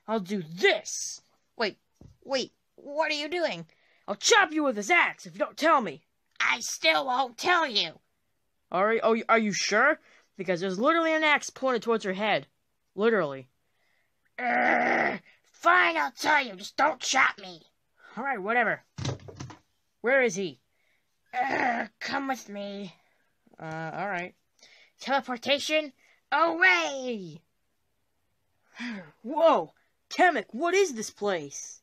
I'll do this. Wait, wait, what are you doing? I'll chop you with this axe if you don't tell me. I still won't tell you. All right, oh, are you sure? Because there's literally an axe pointed towards your head. Literally. Uh, fine, I'll tell you. Just don't chop me. All right, whatever. Where is he? Uh, come with me. Uh, all right. Teleportation away! Whoa! Kamek, what is this place?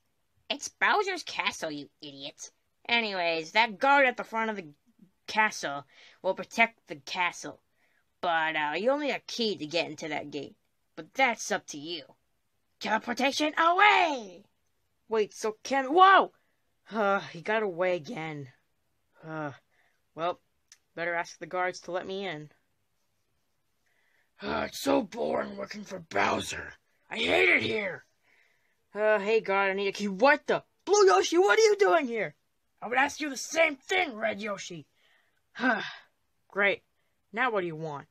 It's Bowser's castle, you idiot. Anyways, that guard at the front of the castle will protect the castle. But, uh, you only need a key to get into that gate. But that's up to you. Teleportation away! Wait, so Kamek... Whoa! Uh, he got away again. Uh, well, better ask the guards to let me in. Uh, it's so boring working for Bowser. I hate it here. Uh, hey God, I need a key. What the? Blue Yoshi, what are you doing here? I would ask you the same thing, Red Yoshi. Huh? Great. Now what do you want?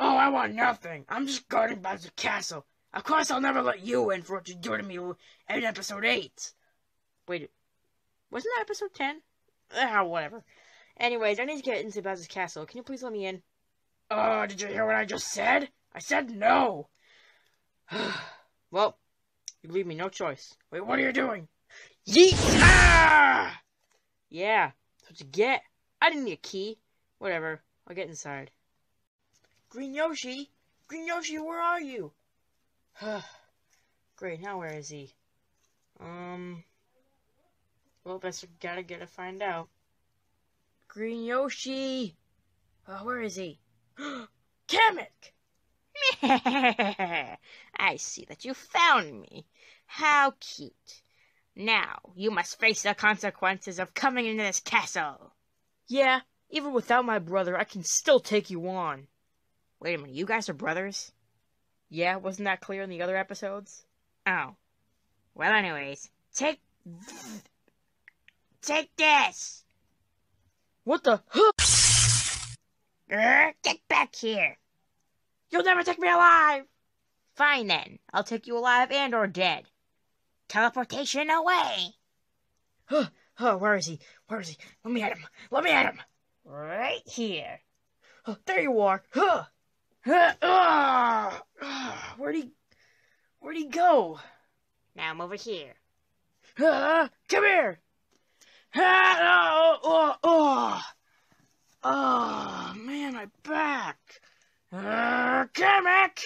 Oh, I want nothing. I'm just guarding Bowser's castle. Of course I'll never let you in for what you do to me in episode 8. Wait, wasn't that episode 10? Ah, whatever. Anyways, I need to get into Bowser's castle. Can you please let me in? Uh, did you hear what I just said? I said no. well, you leave me no choice. Wait, what are you doing? Yeet! Ah! Yeah, that's what you get. I didn't need a key. Whatever, I'll get inside. Green Yoshi? Green Yoshi, where are you? Great, now where is he? Um... Well, best gotta get to find out. Green Yoshi! Uh, where is he? Kamek! I see that you found me. How cute. Now, you must face the consequences of coming into this castle. Yeah, even without my brother, I can still take you on. Wait a minute, you guys are brothers? Yeah, wasn't that clear in the other episodes? Oh. Well, anyways, take... Take this! What the? Get back here! You'll never take me alive! Fine then, I'll take you alive and or dead. Teleportation away! Huh, huh, where is he? Where is he? Let me at him! Let me at him! Right here. Oh, there you are! Huh. Huh. Uh, uh, where'd he... Where'd he go? Now I'm over here. Uh, come here! Oh, oh, oh, oh, man, my back. Kamek!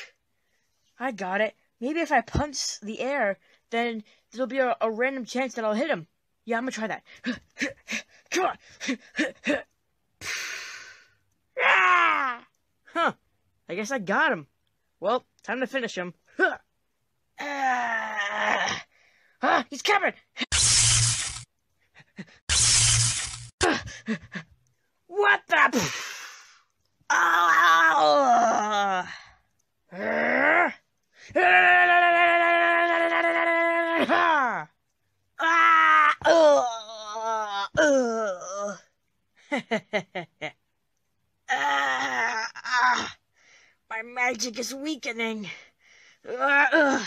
I got it. Maybe if I punch the air, then there'll be a, a random chance that I'll hit him. Yeah, I'm gonna try that. Come on. Huh. I guess I got him. Well, time to finish him. Huh. Ah, ah, he's coming! what the? Oh! Oh! My magic is weakening. Are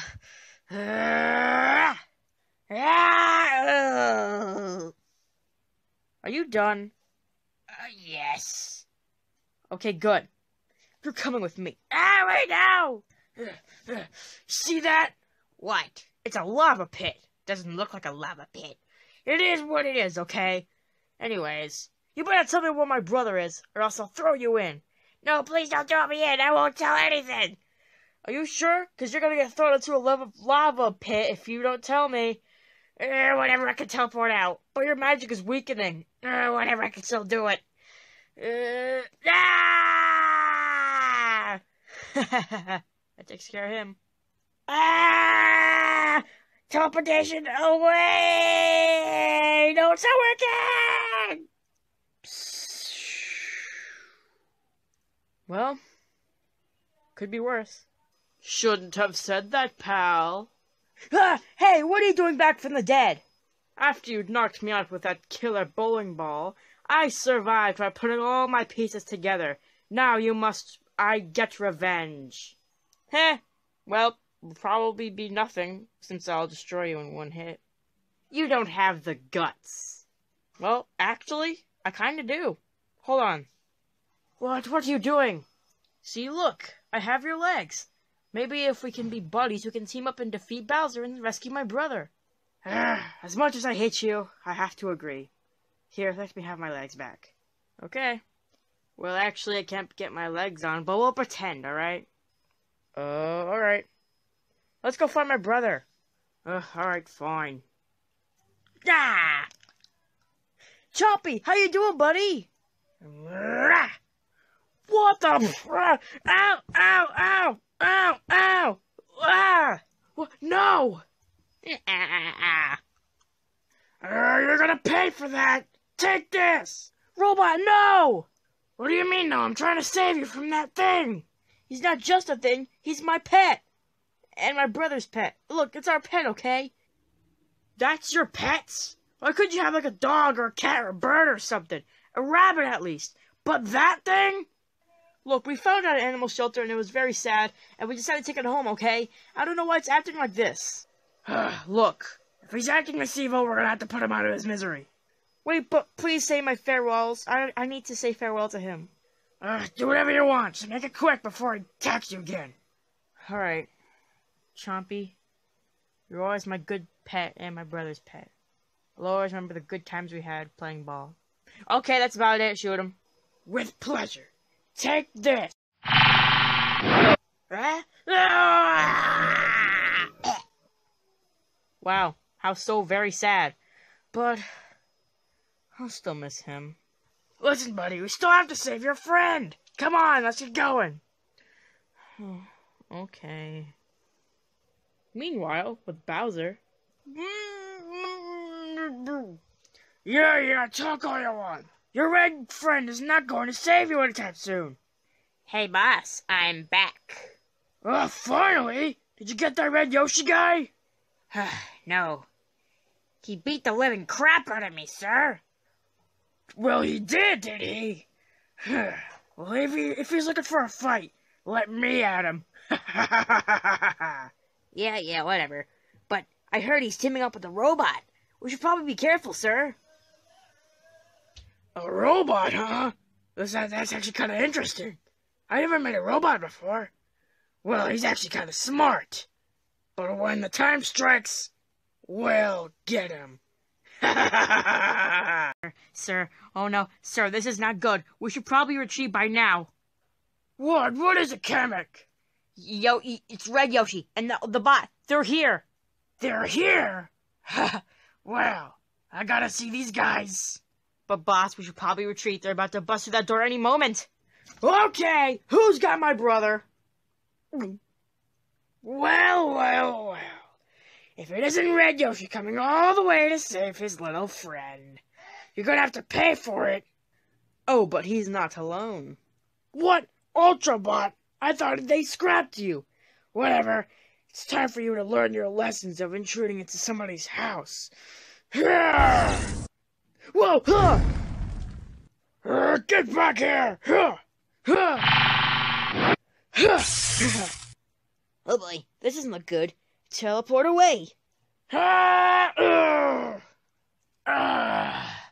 you done? Okay, good. You're coming with me. Ah, wait now! See that? What? It's a lava pit. Doesn't look like a lava pit. It is what it is, okay? Anyways, you better tell me where my brother is, or else I'll throw you in. No, please don't throw me in. I won't tell anything. Are you sure? Because you're gonna get thrown into a lava, lava pit if you don't tell me. Uh, whatever, I can teleport out. But your magic is weakening. Uh, whatever, I can still do it. Uh, ah! that takes care of him. Ah! Teleportation away! No, it's not working! Well, could be worse. Shouldn't have said that, pal. Ah, hey, what are you doing back from the dead? After you'd knocked me out with that killer bowling ball, I survived by putting all my pieces together. Now you must. I get revenge. Heh. Well, probably be nothing, since I'll destroy you in one hit. You don't have the guts. Well, actually, I kinda do. Hold on. What? What are you doing? See, look, I have your legs. Maybe if we can be buddies, we can team up and defeat Bowser and rescue my brother. as much as I hate you, I have to agree. Here, let me have my legs back. Okay. Well, actually, I can't get my legs on, but we'll pretend, alright? Uh, alright. Let's go find my brother. Uh, alright, fine. Ah! Chompy, how you doing, buddy? What the? Ow! Ow! Ow! Ow! Ow! Ah! What? No! You're gonna pay for that! Take this! Robot, no! What do you mean, no? I'm trying to save you from that thing! He's not just a thing, he's my pet! And my brother's pet. Look, it's our pet, okay? That's your pets? Why couldn't you have like a dog or a cat or a bird or something? A rabbit at least. But that thing? Look, we found at an animal shelter and it was very sad, and we decided to take it home, okay? I don't know why it's acting like this. Look, if he's acting this evil, we're gonna have to put him out of his misery. Wait, but please say my farewells. I, I need to say farewell to him. Uh, do whatever you want. Just make it quick before he attacks you again. Alright. Chompy, you're always my good pet and my brother's pet. I'll always remember the good times we had playing ball. Okay, that's about it. Shoot him. With pleasure. Take this. Wow, how so very sad. But I'll still miss him. Listen, buddy, we still have to save your friend. Come on, let's get going. okay. Meanwhile, with Bowser. Yeah, yeah, talk all you want. Your red friend is not going to save you anytime soon. Hey, boss, I'm back. Oh, finally! Did you get that red Yoshi guy? no. He beat the living crap out of me, sir. Well, he did, did he? well, if, he, if he's looking for a fight, let me at him. yeah, yeah, whatever. But I heard he's teaming up with a robot. We should probably be careful, sir. A robot, huh? That's, that's actually kind of interesting. I never met a robot before. Well, he's actually kind of smart. But when the time strikes, we'll get him. sir, oh no, sir, this is not good. We should probably retreat by now. What? What is it, Kamek? Yo, it's Red Yoshi and the, the bot. They're here. They're here? well, I gotta see these guys. But boss, we should probably retreat. They're about to bust through that door any moment. Okay, who's got my brother? Well, well, well. If it isn't Red Yoshi coming all the way to save his little friend, you're gonna have to pay for it. Oh, but he's not alone. What? Ultrabot? I thought they scrapped you. Whatever. It's time for you to learn your lessons of intruding into somebody's house. Whoa! Huh! Uh, Get back here! Huh! Huh! Huh! Oh boy, this doesn't look good. Teleport away. Ah! Ugh! Ah!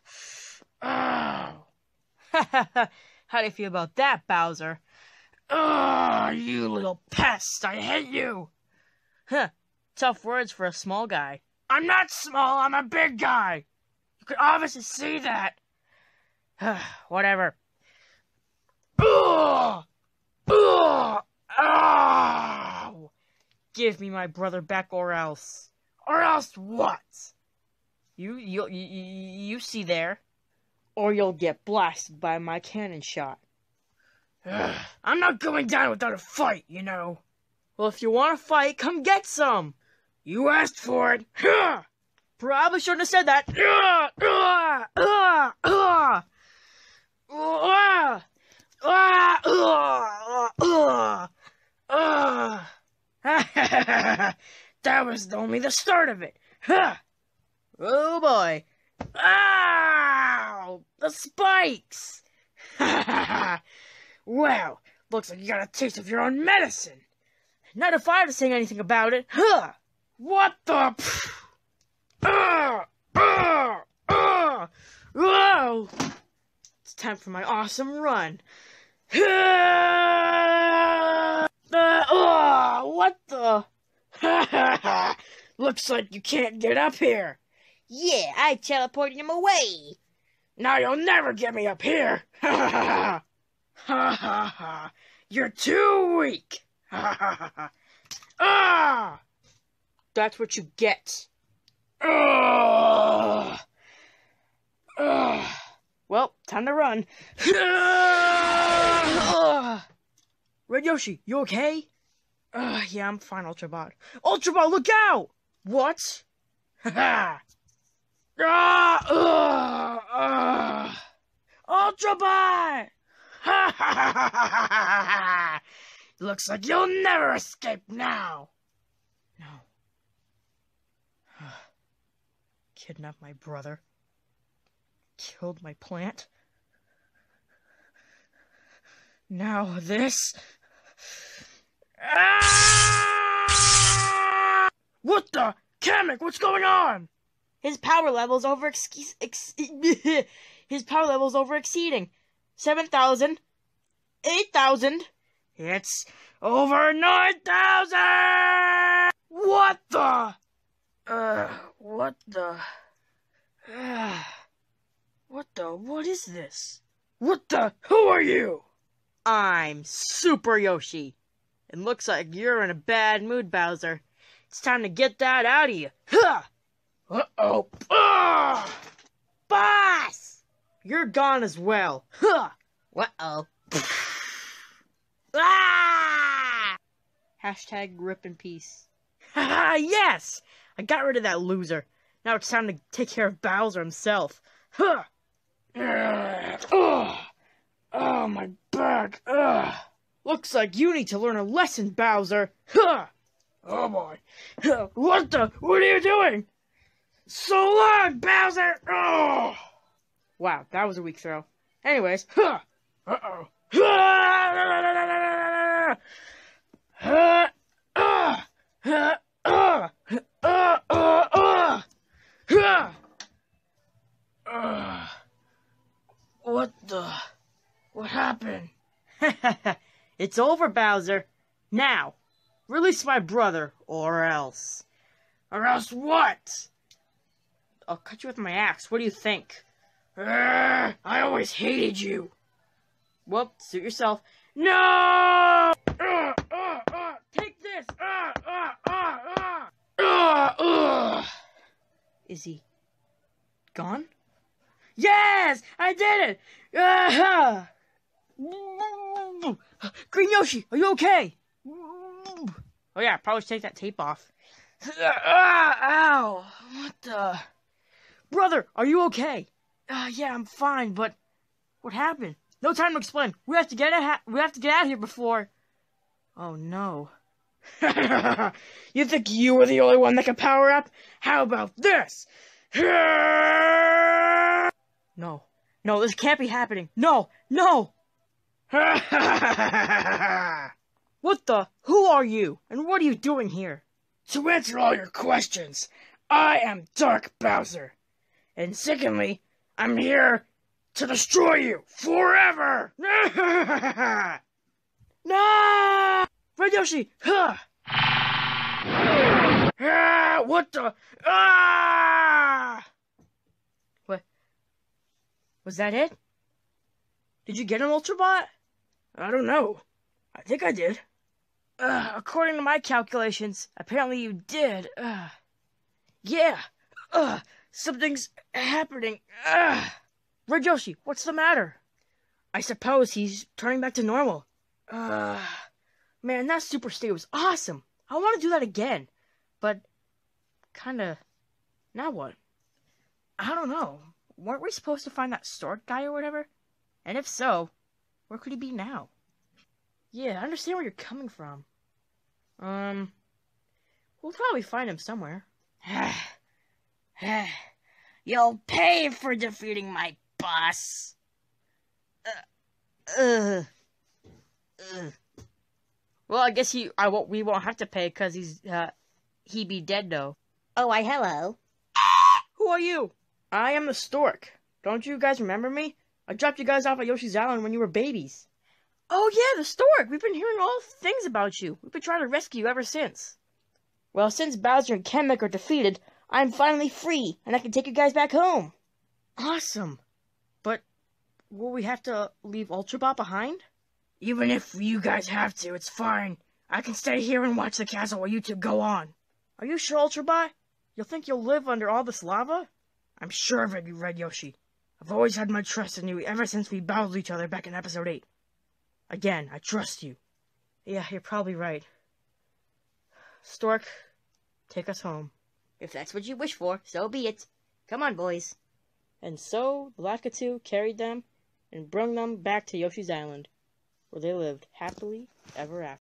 Ow! How do you feel about that, Bowser? Ah, you little pest! I hate you! Huh. Tough words for a small guy. I'm not small, I'm a big guy! You can obviously see that! Whatever. Ugh! Ugh! Ow! Give me my brother back or else. Or else what? You, you, you, you see there. Or you'll get blasted by my cannon shot. I'm not going down without a fight, you know. Well, if you want to fight, come get some. You asked for it. Probably shouldn't have said that. Ugh! Ugh! Ugh! Ugh! Ugh! That was only the start of it. Huh! Oh boy. Ow! The spikes! well, looks like you got a taste of your own medicine. Not if I have saying anything about it. Huh! What the? Ugh! Ugh! Ugh! Whoa! It's time for my awesome run. Uh, uh, what the? Looks like you can't get up here. Yeah, I teleported him away. Now you'll never get me up here. Ha ha ha! You're too weak. Ha ha ha! Ah! That's what you get. Ugh! Ugh! Well, time to run. Red Yoshi, you okay? Uh, yeah, I'm fine, Ultrabot. Ultrabot, look out! What? Ha Ah! Ugh! Ugh! Ultrabot! Ha ha ha ha ha! Looks like you'll never escape now. No. Kidnapped my brother. Killed my plant. Now this. Ah! What the? Kamek, what's going on? His power level's over ex- ex- his power level's over exceeding. 7,000. 8,000. It's over 9,000! What the? Uh, what the? Uh, what the? What is this? What the? Who are you? I'm Super Yoshi. It looks like you're in a bad mood, Bowser. It's time to get that out of you. Huh! Uh-oh. Ah! Boss! You're gone as well. Huh! Uh-oh. ah! Hashtag rip in peace. Haha, yes! I got rid of that loser. Now it's time to take care of Bowser himself. Huh! Uh, ugh. Oh, my back. Ugh. Looks like you need to learn a lesson, Bowser. Huh! Oh boy. What the? What are you doing? So long, Bowser! Oh! Wow, that was a weak throw. Anyways, Huh! Uh-oh. Huh! Huh! Uh! Uh! What the? What happened? it's over, Bowser. Now, release my brother, or else. Or else what? I'll cut you with my axe. What do you think? I always hated you. Well, suit yourself. No! Take this! Is he gone? Yes! I did it! Green Yoshi, are you okay? Oh yeah, probably should take that tape off. Ah, ow! What the? Brother, are you okay? Uh, yeah, I'm fine, but what happened? No time to explain. We have to get out. We have to get out of here before. Oh no. you think you were the only one that could power up? How about this? No. No, this can't be happening. No, no. what the? Who are you? And what are you doing here? To answer all your questions, I am Dark Bowser. And secondly, I'm here to destroy you forever! no! Red Yoshi! Huh! Ah, what the? Ah! What? Was that it? Did you get an Ultra Bot? I don't know. I think I did. Uh, according to my calculations, apparently you did. Uh, yeah. Uh, something's happening. Uh. Red Yoshi, what's the matter? I suppose he's turning back to normal. Uh, man, that super state was awesome. I want to do that again. But, kinda, now what? I don't know. Weren't we supposed to find that sword guy or whatever? And if so, where could he be now? Yeah, I understand where you're coming from. Um, we'll probably find him somewhere. You'll pay for defeating my boss. Uh, uh, uh. Well, I guess he, I won't, we won't have to pay because he's, uh, he be dead though. Oh, I hello. Who are you? I am the stork. Don't you guys remember me? I dropped you guys off at Yoshi's Island when you were babies. Oh yeah, the stork! We've been hearing all things about you. We've been trying to rescue you ever since. Well, since Bowser and Kamek are defeated, I'm finally free, and I can take you guys back home. Awesome. But will we have to leave Ultra Bot behind? Even if you guys have to, it's fine. I can stay here and watch the castle while you two go on. Are you sure, Ultra Bot? You'll think you'll live under all this lava? I'm sure of it, you Red Yoshi. I've always had my trust in you ever since we battled each other back in episode 8. Again, I trust you. Yeah, you're probably right. Stork, take us home. If that's what you wish for, so be it. Come on, boys. And so the Lakitu carried them and brought them back to Yoshi's Island, where they lived happily ever after.